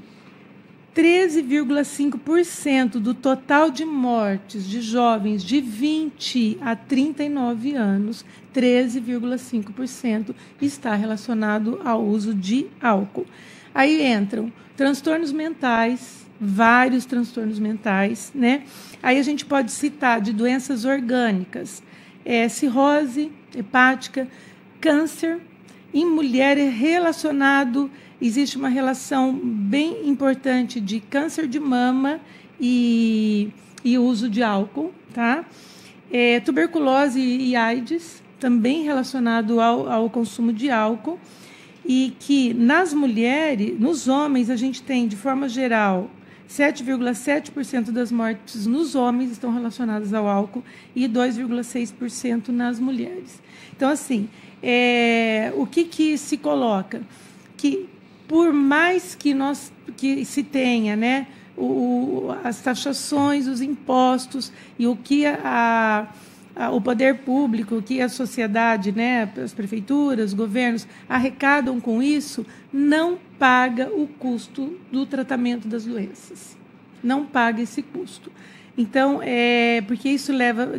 13,5% do total de mortes de jovens de 20 a 39 anos, 13,5% está relacionado ao uso de álcool. Aí entram transtornos mentais, vários transtornos mentais, né? Aí a gente pode citar de doenças orgânicas, é, cirrose hepática, câncer, em mulher é relacionado existe uma relação bem importante de câncer de mama e, e uso de álcool, tá? É, tuberculose e AIDS, também relacionado ao, ao consumo de álcool, e que nas mulheres, nos homens, a gente tem, de forma geral, 7,7% das mortes nos homens estão relacionadas ao álcool e 2,6% nas mulheres. Então, assim, é, o que, que se coloca? Que por mais que nós que se tenha, né, o, as taxações, os impostos e o que a, a, o poder público, o que a sociedade, né, as prefeituras, os governos arrecadam com isso, não paga o custo do tratamento das doenças. Não paga esse custo. Então, é, porque isso leva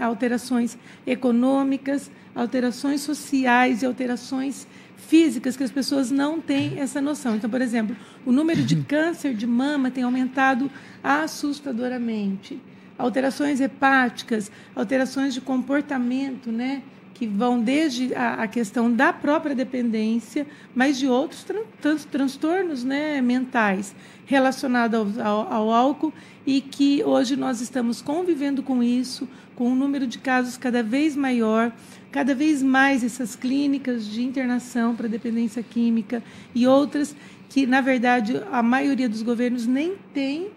a alterações econômicas, alterações sociais e alterações físicas que as pessoas não têm essa noção. Então, por exemplo, o número de câncer de mama tem aumentado assustadoramente. Alterações hepáticas, alterações de comportamento, né? que vão desde a, a, questão da própria dependência, mas de outros tran tran transtornos né, mentais relacionados ao, ao, ao, álcool e que hoje nós estamos convivendo com isso, com um número de casos cada vez maior, cada vez mais essas clínicas de internação para dependência química e outras que, na verdade, a maioria dos governos nem tem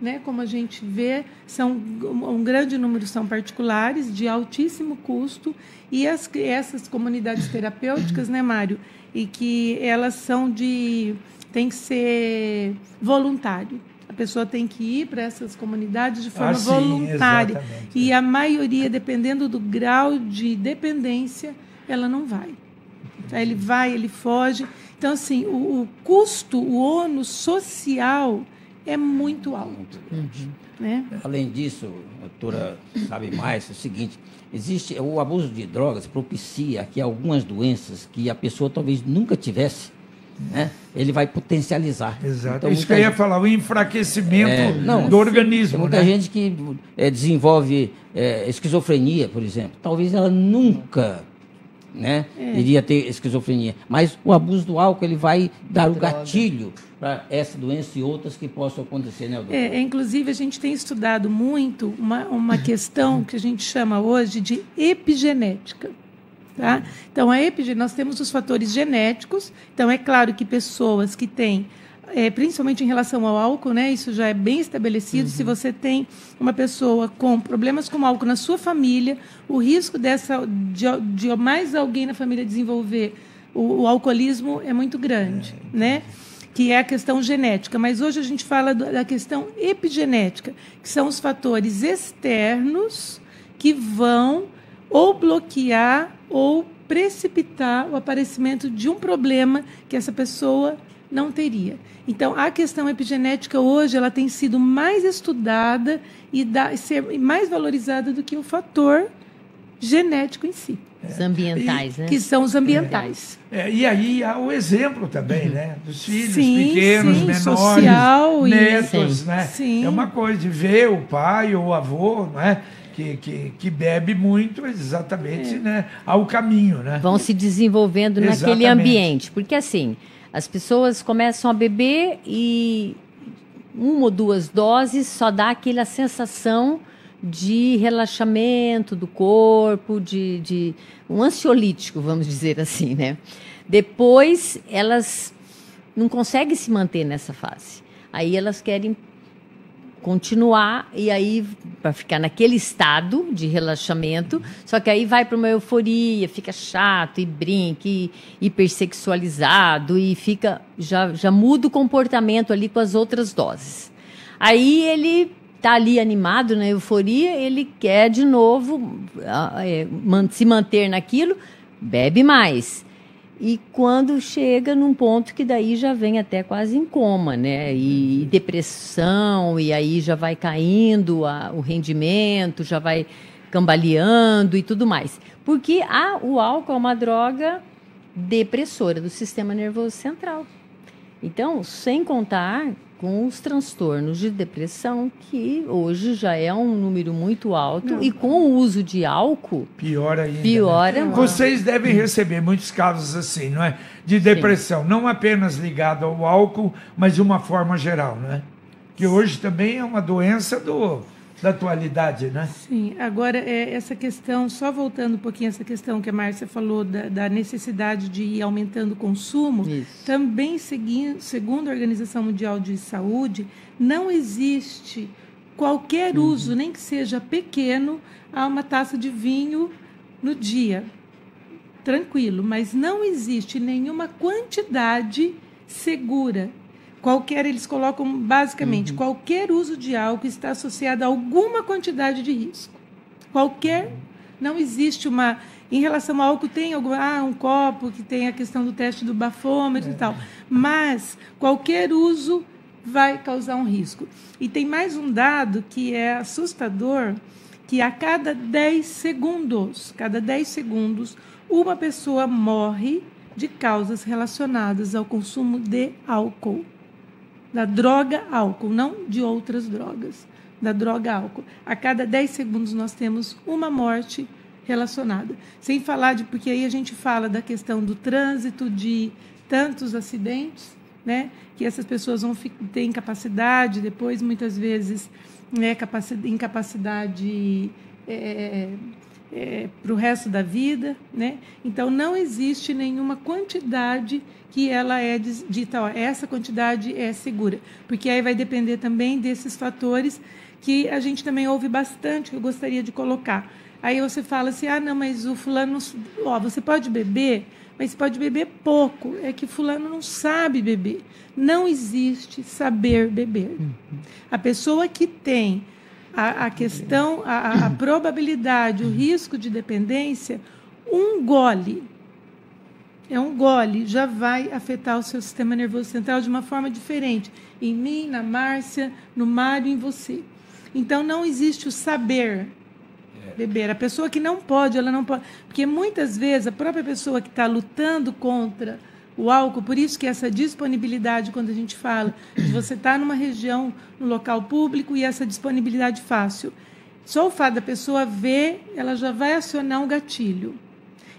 né, como a gente vê, são um grande número são particulares de altíssimo custo e as, essas comunidades terapêuticas, né, Mário, e que elas são de tem que ser voluntário. A pessoa tem que ir para essas comunidades de forma ah, sim, voluntária. Exatamente. E a maioria, dependendo do grau de dependência, ela não vai. Aí ele vai, ele foge. Então, assim, o, o custo, o ônus social é muito alto. Uhum. Né? Além disso, a doutora sabe mais, é o seguinte, existe o abuso de drogas propicia que algumas doenças que a pessoa talvez nunca tivesse, né? ele vai potencializar. Exato. Então, Isso que eu ia falar, o enfraquecimento é, não, do organismo. Tem muita né? gente que é, desenvolve é, esquizofrenia, por exemplo. Talvez ela nunca né? É. Iria ter esquizofrenia. Mas o abuso do álcool ele vai dar o gatilho para essa doença e outras que possam acontecer, né, doutor? É, inclusive, a gente tem estudado muito uma, uma questão que a gente chama hoje de epigenética. Tá? Então, a epigenética, nós temos os fatores genéticos. Então, é claro que pessoas que têm é, principalmente em relação ao álcool, né? Isso já é bem estabelecido. Uhum. Se você tem uma pessoa com problemas com álcool na sua família, o risco dessa de, de mais alguém na família desenvolver o, o alcoolismo é muito grande, é. né? Que é a questão genética. Mas hoje a gente fala da questão epigenética, que são os fatores externos que vão ou bloquear ou precipitar o aparecimento de um problema que essa pessoa não teria. Então, a questão epigenética hoje ela tem sido mais estudada e dá, ser mais valorizada do que o fator genético em si. Os ambientais, e, né? Que são os ambientais. É, e aí há o exemplo também, né? Dos filhos sim, pequenos, sim, menores, social netos, e, né? Sim. É uma coisa de ver o pai ou o avô, né? Que, que, que, bebe muito exatamente é. né, ao caminho. Né? Vão se desenvolvendo exatamente. naquele ambiente. Porque assim, As pessoas começam a beber e uma ou duas doses só dá aquela sensação de relaxamento do corpo, de, de um ansiolítico, vamos dizer assim, né? Depois elas não conseguem se manter nessa fase. Aí elas querem continuar e aí para ficar naquele estado de relaxamento, só que aí vai para uma euforia, fica chato e brinca, e hipersexualizado e fica já já muda o comportamento ali com as outras doses. Aí ele tá ali animado na euforia, ele quer de novo é, se manter naquilo, bebe mais. E quando chega num ponto que daí já vem até quase em coma, né? E depressão, e aí já vai caindo a, o rendimento, já vai cambaleando e tudo mais. Porque a, o álcool é uma droga depressora do sistema nervoso central. Então, sem contar com os transtornos de depressão, que hoje já é um número muito alto, Não. e com o uso de álcool. Pior ainda. Pior né? Vocês devem receber muitos casos assim, não é? De depressão, Sim. não apenas ligado ao álcool, mas de uma forma geral, não é? Que hoje também é uma doença do da atualidade, né? Sim. Agora, é, essa questão, só voltando um pouquinho essa questão que a Márcia falou da, da necessidade de ir aumentando o consumo, Isso. também seguindo, segundo a Organização Mundial de Saúde, não existe qualquer uhum. uso, nem que seja pequeno, a uma taça de vinho no dia. Tranquilo, mas não existe nenhuma quantidade segura Qualquer, eles colocam basicamente, uhum. qualquer uso de álcool está associado a alguma quantidade de risco. Qualquer, não existe uma. Em relação ao álcool, tem algum, ah, um copo que tem a questão do teste do bafômetro é. e tal. Mas qualquer uso vai causar um risco. E tem mais um dado que é assustador, que a cada 10 segundos, cada 10 segundos, uma pessoa morre de causas relacionadas ao consumo de álcool da droga álcool, não de outras drogas, da droga álcool. A cada 10 segundos nós temos uma morte relacionada. Sem falar de, porque aí a gente fala da questão do trânsito, de tantos acidentes, né, que essas pessoas vão ter incapacidade, depois muitas vezes né, capacidade, incapacidade é, é, para o resto da vida, né? Então não existe nenhuma quantidade que ela é dita, ó, essa quantidade é segura, porque aí vai depender também desses fatores que a gente também ouve bastante, que eu gostaria de colocar. Aí você fala assim, ah, não, mas o fulano, ó, você pode beber, mas pode beber pouco. É que fulano não sabe beber. Não existe saber beber. Uhum. A pessoa que tem a, a questão, a, a probabilidade, o risco de dependência, um gole, é um gole, já vai afetar o seu sistema nervoso central de uma forma diferente. Em mim, na Márcia, no Mário, em você. Então não existe o saber beber. A pessoa que não pode, ela não pode. Porque muitas vezes a própria pessoa que está lutando contra o álcool, por isso que essa disponibilidade, quando a gente fala de você estar tá numa região, no local público e essa disponibilidade fácil. Só o fato da pessoa ver, ela já vai acionar um gatilho.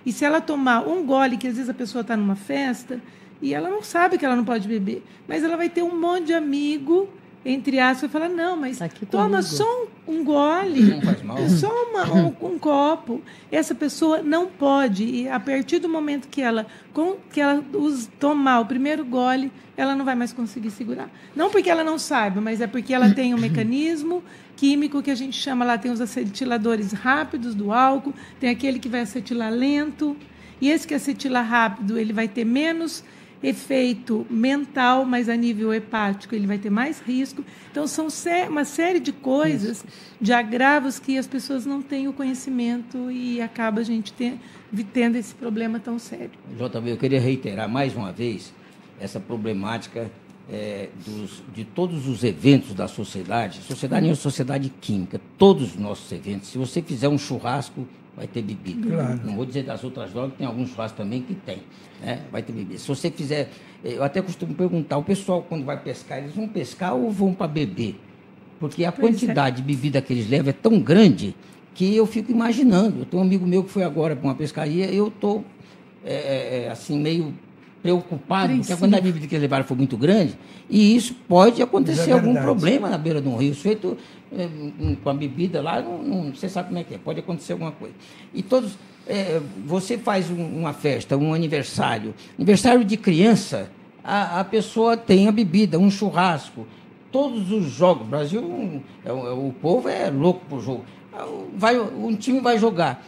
E se ela tomar um gole, que às vezes a pessoa está numa festa, e ela não sabe que ela não pode beber, mas ela vai ter um monte de amigo entre aspas, fala, não, mas tá toma só um, um, gole, não faz mal. só uma, um, um, copo. Essa pessoa não pode, e a partir do momento que ela, com, que ela tomar o primeiro gole, ela não vai mais conseguir segurar. Não porque ela não saiba, mas é porque ela tem um mecanismo químico que a gente chama lá, tem os acetiladores rápidos do álcool, tem aquele que vai acetilar lento, e esse que acetila rápido, ele vai ter menos efeito mental, mas a nível hepático ele vai ter mais risco. Então, são uma série de coisas, de agravos que as pessoas não têm o conhecimento e acaba a gente ter, tendo esse problema tão sério. JB, eu queria reiterar mais uma vez essa problemática é, dos, de todos os eventos da sociedade. Sociedade é uma sociedade química. Todos os nossos eventos. Se você fizer um churrasco, vai ter bebida. Claro. Não vou dizer das outras drogas, tem alguns churrascos também que tem. Né? Vai ter bebida. Se você fizer. Eu até costumo perguntar, o pessoal quando vai pescar, eles vão pescar ou vão para beber? Porque a pois é. quantidade é. de bebida que eles levam é tão grande que eu fico imaginando. Eu tenho um amigo meu que foi agora para uma pescaria, eu estou é, é, é, assim, meio preocupado, porque a quantidade de bebida que eles levaram foi muito grande, e isso pode acontecer é algum problema na beira de um rio. O sujeito com a bebida lá, não, não- você sabe como é que é, pode acontecer alguma coisa. E todos. eh, você faz um- uma festa, um aniversário, aniversário de criança, a, a pessoa tem a bebida, um churrasco. Todos os jogos, o Brasil, um, é, o povo é louco por jogo. Vai, um time vai jogar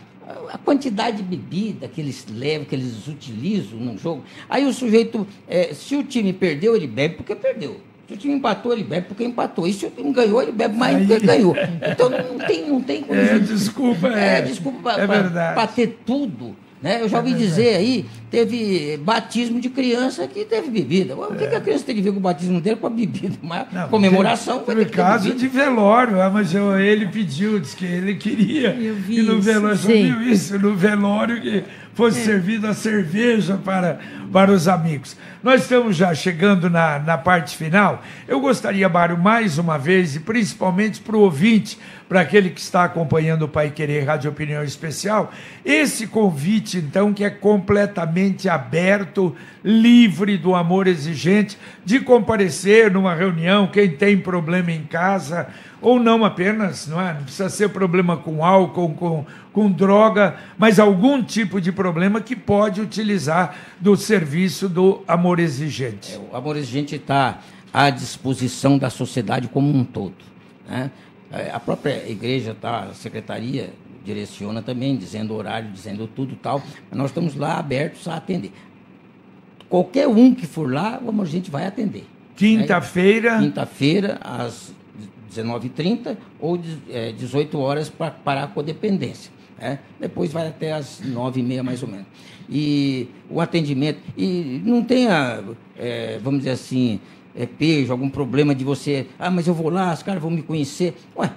a quantidade de bebida que eles levam, que eles utilizam no jogo. Aí o sujeito, eh, se o time perdeu, ele bebe porque perdeu. Se o time empatou, ele bebe porque empatou. E se o time ganhou, ele bebe mais porque ganhou. Então não tem, não tem É, desculpa, é. É, desculpa É verdade. para ter tudo. Né? Eu já É ouvi verdade. dizer aí, teve batismo de criança que teve bebida. O que, que a criança tem que ver com o batismo dele com a bebida? Uma É. Não, comemoração. Teve, ter teve caso de velório, ah, mas eu- ele pediu, disse que ele queria. Eu vi que no isso. velório, viu isso? No velório que fosse servida a cerveja para, para os amigos. Nós estamos já chegando na, na parte final. Eu gostaria, Mário, mais uma vez, e principalmente para o ouvinte, para aquele que está acompanhando o Pai Querer Rádio Opinião Especial, esse convite, então, que é completamente aberto, livre do amor exigente, de comparecer numa reunião, quem tem problema em casa, ou não apenas, não é? Não precisa ser problema com álcool, com, com droga, mas algum tipo de problema que pode utilizar do serviço do amor exigente. É, o Amor Exigente está à disposição da sociedade como um todo. né? É, A própria igreja, tá, a secretaria direciona também, dizendo horário, dizendo tudo tal. Mas nós estamos lá abertos a atender. Qualquer um que for lá, o Amor Exigente vai atender. Quinta-feira, Quinta-feira, às 19h30 ou é, 18 horas para parar a codependência. né? Depois vai até às 9h30, mais ou menos. E o atendimento. E não tenha, é, vamos dizer assim, é, pejo, algum problema de você. Ah, mas eu vou lá, os caras vão me conhecer. Ué,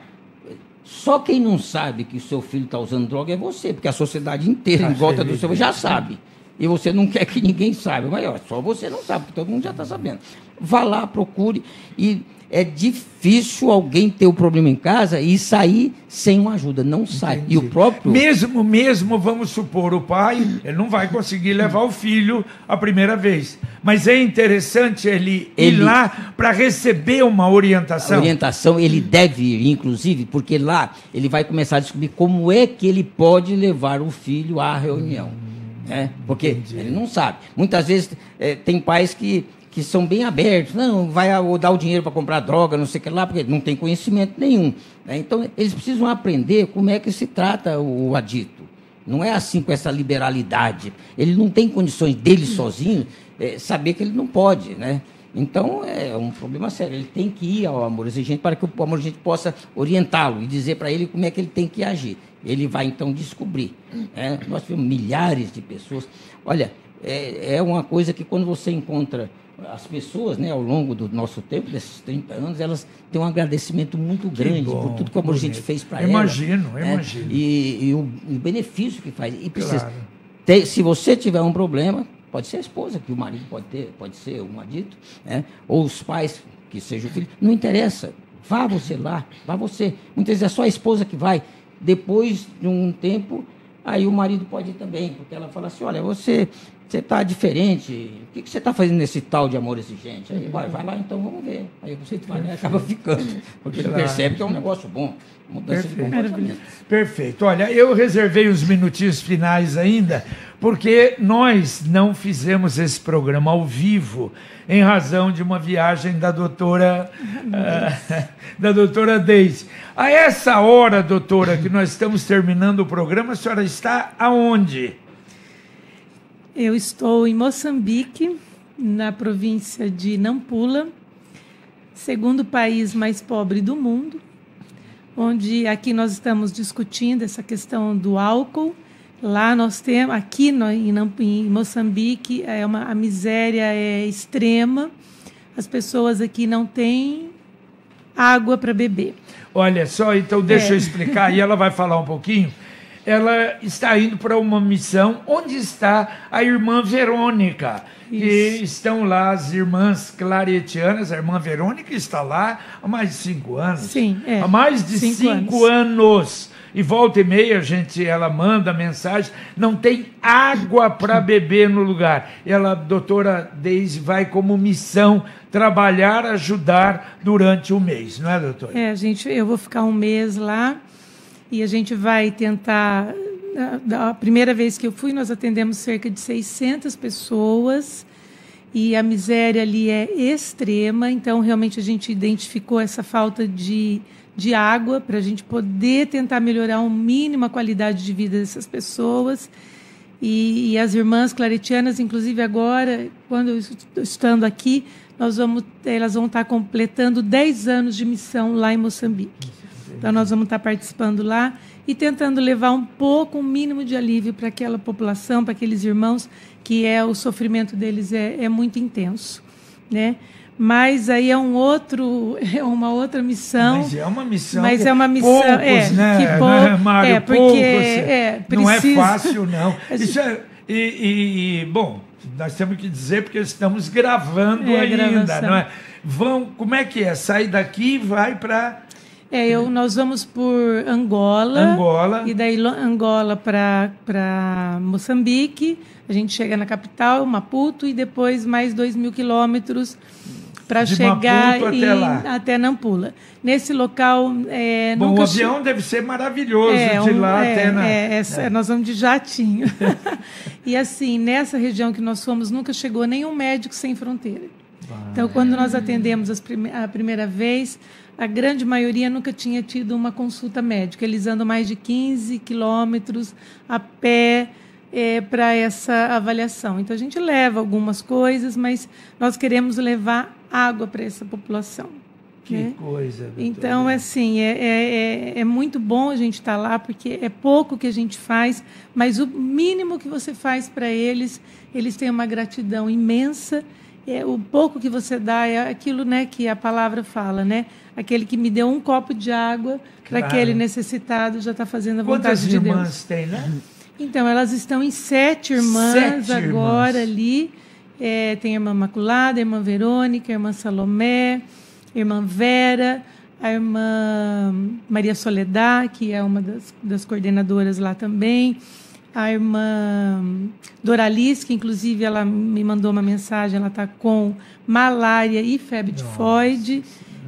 só quem não sabe que o seu filho está usando droga é você, porque a sociedade inteira em volta do seu já sabe. E você não quer que ninguém saiba. Mas ó, só você não sabe, porque todo mundo já está sabendo. Vá lá, procure. E é difícil alguém ter o problema em casa e sair sem uma ajuda. Não sai. E o próprio. mesmo, mesmo, vamos supor, o pai, ele não vai conseguir levar o filho a primeira vez. Mas é interessante ele, ir Ele- lá para receber uma A orientação. orientação, ele deve ir, inclusive, porque lá ele vai começar a descobrir como é que ele pode levar o filho à reunião. né? Porque ele não sabe. Muitas vezes eh, tem pais que, que são bem abertos, não, vai dar o dinheiro para comprar droga, não sei o que lá, porque não tem conhecimento nenhum. né? Então, eles precisam aprender como é que se trata o, o adito. Não é assim com essa liberalidade. Ele não tem condições dele sozinho eh, saber que ele não pode, né? Então é um problema sério. Ele tem que ir ao amor exigente para que o amor exigente possa orientá-lo e dizer para ele como é que ele tem que agir. Ele vai então descobrir. né? Nós tivemos milhares de pessoas. Olha, é, é uma coisa que quando você encontra as pessoas, né, ao longo do nosso tempo, desses 30 anos, elas têm um agradecimento muito grande bom, por tudo que bonito. exigente fez para elas. Imagino, né? imagino. E, e o, o benefício que faz. E precisa. Claro. Tem- se você tiver um problema, pode ser a esposa que o marido pode ter, pode ser o marido, né? ou os pais que seja o filho, não interessa. Vá você lá, vá você. Muitas vezes é só a esposa que vai. Depois de um tempo, aí o marido pode ir também, porque ela fala assim, olha, você você está diferente, o que, que você está fazendo nesse tal de amor exigente? Aí vai, vai lá então, vamos ver. Aí você vai lá e acaba ficando, porque ele percebe que é um negócio bom, mudança de Perfeito. comportamento. Perfeito. Olha, eu reservei os minutinhos finais ainda, porque nós não fizemos esse programa ao vivo, em razão de uma viagem da doutora, ah, da doutora Deise. A essa hora, doutora, que nós estamos terminando o programa, a senhora está aonde? Eu estou em Moçambique, na província de Nampula, segundo país mais pobre do mundo, onde aqui nós estamos discutindo essa questão do álcool. Lá nós temos, aqui no, em, em Moçambique, é uma, a miséria é extrema. As pessoas aqui não têm água para beber. Olha só, então deixa É. eu explicar, e ela vai falar um pouquinho. Ela está indo para uma missão onde está a irmã Verônica. Isso. Que estão lá as irmãs claretianas, a irmã Verônica está lá há mais de cinco anos. Sim, é. Há mais de cinco, cinco anos. anos. E volta e meia, a gente, ela manda mensagem, não tem água para beber no lugar. Ela, doutora Deise, vai como missão trabalhar, ajudar durante o mês, não é, doutora? É, gente, eu vou ficar um mês lá e a gente vai tentar. Da primeira vez que eu fui, nós atendemos cerca de 600 pessoas e a miséria ali é extrema, então realmente a gente identificou essa falta de, de água para a gente poder tentar melhorar o mínimo a qualidade de vida dessas pessoas. E, e, as irmãs claretianas, inclusive agora, quando eu estando aqui, nós vamos, elas vão estar completando 10 anos de missão lá em Moçambique. Então, nós vamos estar participando lá e tentando levar um pouco, um mínimo de alívio para aquela população, para aqueles irmãos, que é o sofrimento deles é, é muito intenso, né? Mas aí é um outro, é uma outra missão. Mas é uma missão. Mas é uma missão, poucos, é, né? que pou, né, Mário? é porque poucos, é, não é fácil não. Isso é, e, e, e, bom, nós temos que dizer porque estamos gravando É, ainda, gravação. não é? Vão, como é que é? Sai daqui e vai para É, eu, nós vamos por Angola. Angola. E daí Angola para Moçambique. A gente chega na capital, Maputo, e depois mais dois mil quilômetros para chegar Maputo em- até lá. até Nampula. Nesse local. É, Bom, nunca o che- avião deve ser maravilhoso é, de um- lá é, até na. é, essa- Nós vamos de jatinho. e assim, nessa região que nós fomos, nunca chegou nenhum médico sem fronteira. Então, quando nós atendemos prime- a primeira vez, a grande maioria nunca tinha tido uma consulta médica. Eles andam mais de 15 quilômetros a pé para essa avaliação. Então, a gente leva algumas coisas, mas nós queremos levar água para essa população. Que né? coisa. doutora. Então, assim, é, é, é, é muito bom a gente estar lá, porque é pouco que a gente faz, mas o mínimo que você faz para eles, eles têm uma gratidão imensa. É, o pouco que você dá é aquilo né, que a palavra fala, né? Aquele que me deu um copo de água para Claro. aquele necessitado já está fazendo a vontade Quantas de Deus. irmãs tem, né? Então, elas estão em sete irmãs Sete agora irmãs. ali. É, tem a irmã Maculada, a irmã Verônica, a irmã Salomé, a irmã Vera, a irmã Maria Soledad, que é uma das, das coordenadoras lá também. A irmã Doralice, que inclusive ela me mandou uma mensagem, ela está com malária e febre tifoide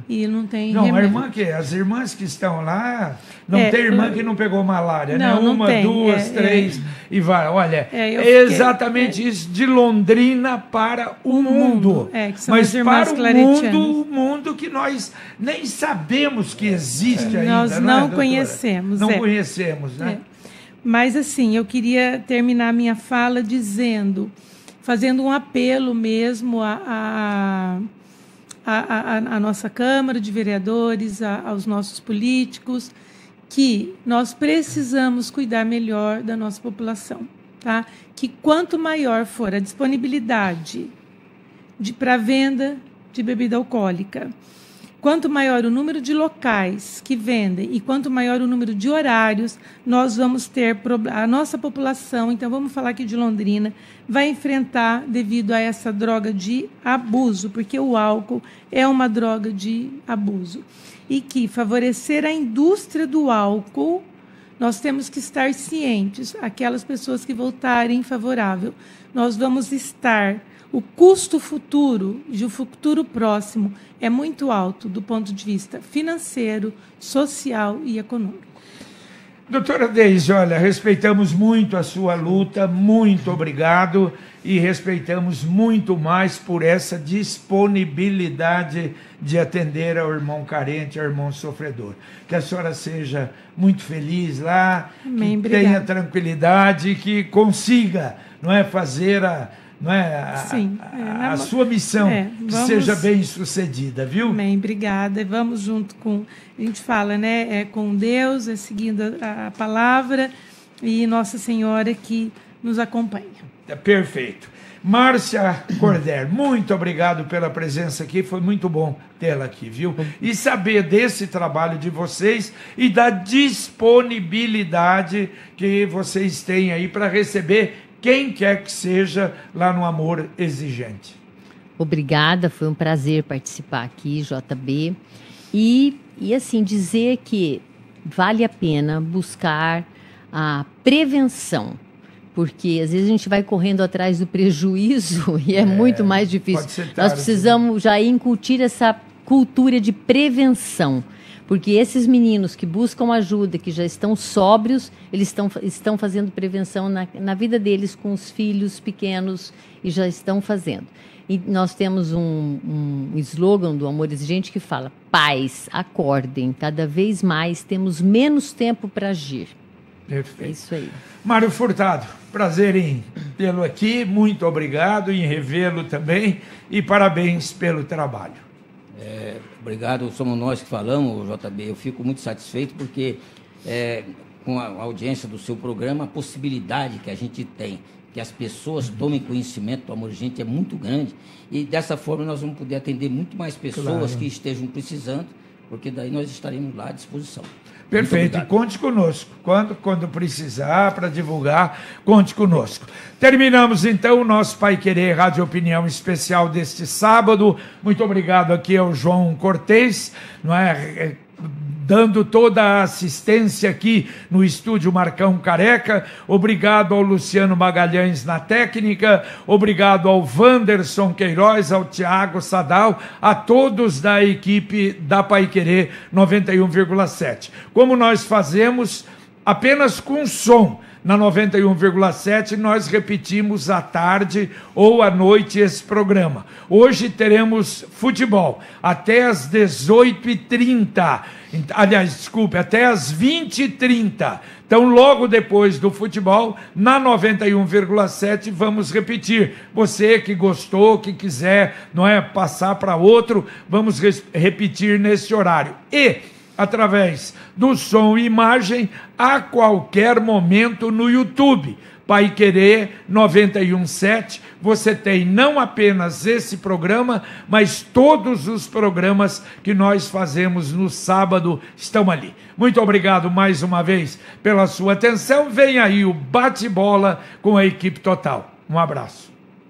e não tem Não, a remédio. irmã que as irmãs que estão lá, não É, tem irmã que não pegou malária, Não, né? não Uma, tem, duas, é, três e vai. Olha, É, eu é, fiquei- exatamente isso de Londrina para o, O mundo. mundo, é, Mas para o mundo, o mundo que nós nem sabemos que existe ainda. Nós não, é, não conhecemos, Não é. conhecemos, né? Mas assim, eu queria terminar minha fala dizendo, fazendo um apelo mesmo a, a nossa Câmara de Vereadores, a- aos nossos políticos, que nós precisamos cuidar melhor da nossa população, tá? Que quanto maior for a disponibilidade para venda de bebida alcoólica, Quanto maior o número de locais que vendem e quanto maior o número de horários, nós vamos ter a nossa população, então vamos falar aqui de Londrina, vai enfrentar devido a essa droga de abuso, porque o álcool é uma droga de abuso. E que favorecer a indústria do álcool nós temos que estar cientes, aquelas pessoas que votarem favorável, nós vamos estar. O custo futuro e o futuro próximo é muito alto do ponto de vista financeiro, social e econômico. Doutora Deise, olha, respeitamos muito a sua luta, muito obrigado e respeitamos muito mais por essa disponibilidade de atender ao irmão carente, ao irmão sofredor. Que a senhora seja muito feliz lá, Amém, que obrigada. tenha tranquilidade, que consiga, não é, fazer a, não é, a, Sim, a- é, a na- sua missão, é, que vamos- seja bem sucedida, viu? Amém, obrigada. E Vamos junto com, a gente fala, né, é com Deus, é seguindo a, a palavra e Nossa Senhora que nos acompanha. É Perfeito. Márcia Corder, muito obrigado pela presença aqui, foi muito bom tê-la aqui, viu? E saber desse trabalho de vocês e da disponibilidade que vocês têm aí para receber quem quer que seja lá no Amor Exigente. Obrigada, foi um prazer participar aqui, JB. E, e assim, dizer que vale a pena buscar a prevenção, porque às vezes a gente vai correndo atrás do prejuízo e é, é muito mais difícil. Nós precisamos já incutir essa cultura de prevenção. Porque esses meninos que buscam ajuda, que já estão sóbrios, eles estão, estão fazendo prevenção na, na vida deles com os filhos pequenos e já estão fazendo. E nós temos um, um slogan do Amor Exigente que fala: pais, acordem, cada vez mais temos menos tempo para agir. Perfeito. É isso aí. Mário Furtado, prazer em tê-lo aqui, muito obrigado em revê-lo também e parabéns pelo trabalho. É, obrigado, somos nós que falamos, JB. Eu fico muito satisfeito porque, é, com a audiência do seu programa, a possibilidade que a gente tem que as pessoas tomem conhecimento do amor gente é muito grande e dessa forma nós vamos poder atender muito mais pessoas claro. que estejam precisando, porque daí nós estaremos lá à disposição. Perfeito, e conte conosco. Quando, quando precisar para divulgar, conte conosco. Terminamos então o nosso Pai Querer Rádio Opinião Especial deste sábado. Muito obrigado aqui ao João Cortez, não é? Dando toda a assistência aqui no estúdio Marcão Careca. Obrigado ao Luciano Magalhães na técnica, obrigado ao Wanderson Queiroz, ao Tiago Sadal, a todos da equipe da Paiquerê 91,7. Como nós fazemos apenas com som na 91,7 nós repetimos à tarde ou à noite esse programa. Hoje teremos futebol até às 18h30. Aliás, desculpe, até às 20h30. Então, logo depois do futebol, na 91,7, vamos repetir. Você que gostou, que quiser, não é passar para outro, vamos repetir nesse horário. E através do som e imagem a qualquer momento no YouTube. Pai Querer 917, você tem não apenas esse programa, mas todos os programas que nós fazemos no sábado estão ali. Muito obrigado mais uma vez pela sua atenção. Vem aí o bate-bola com a equipe total. Um abraço.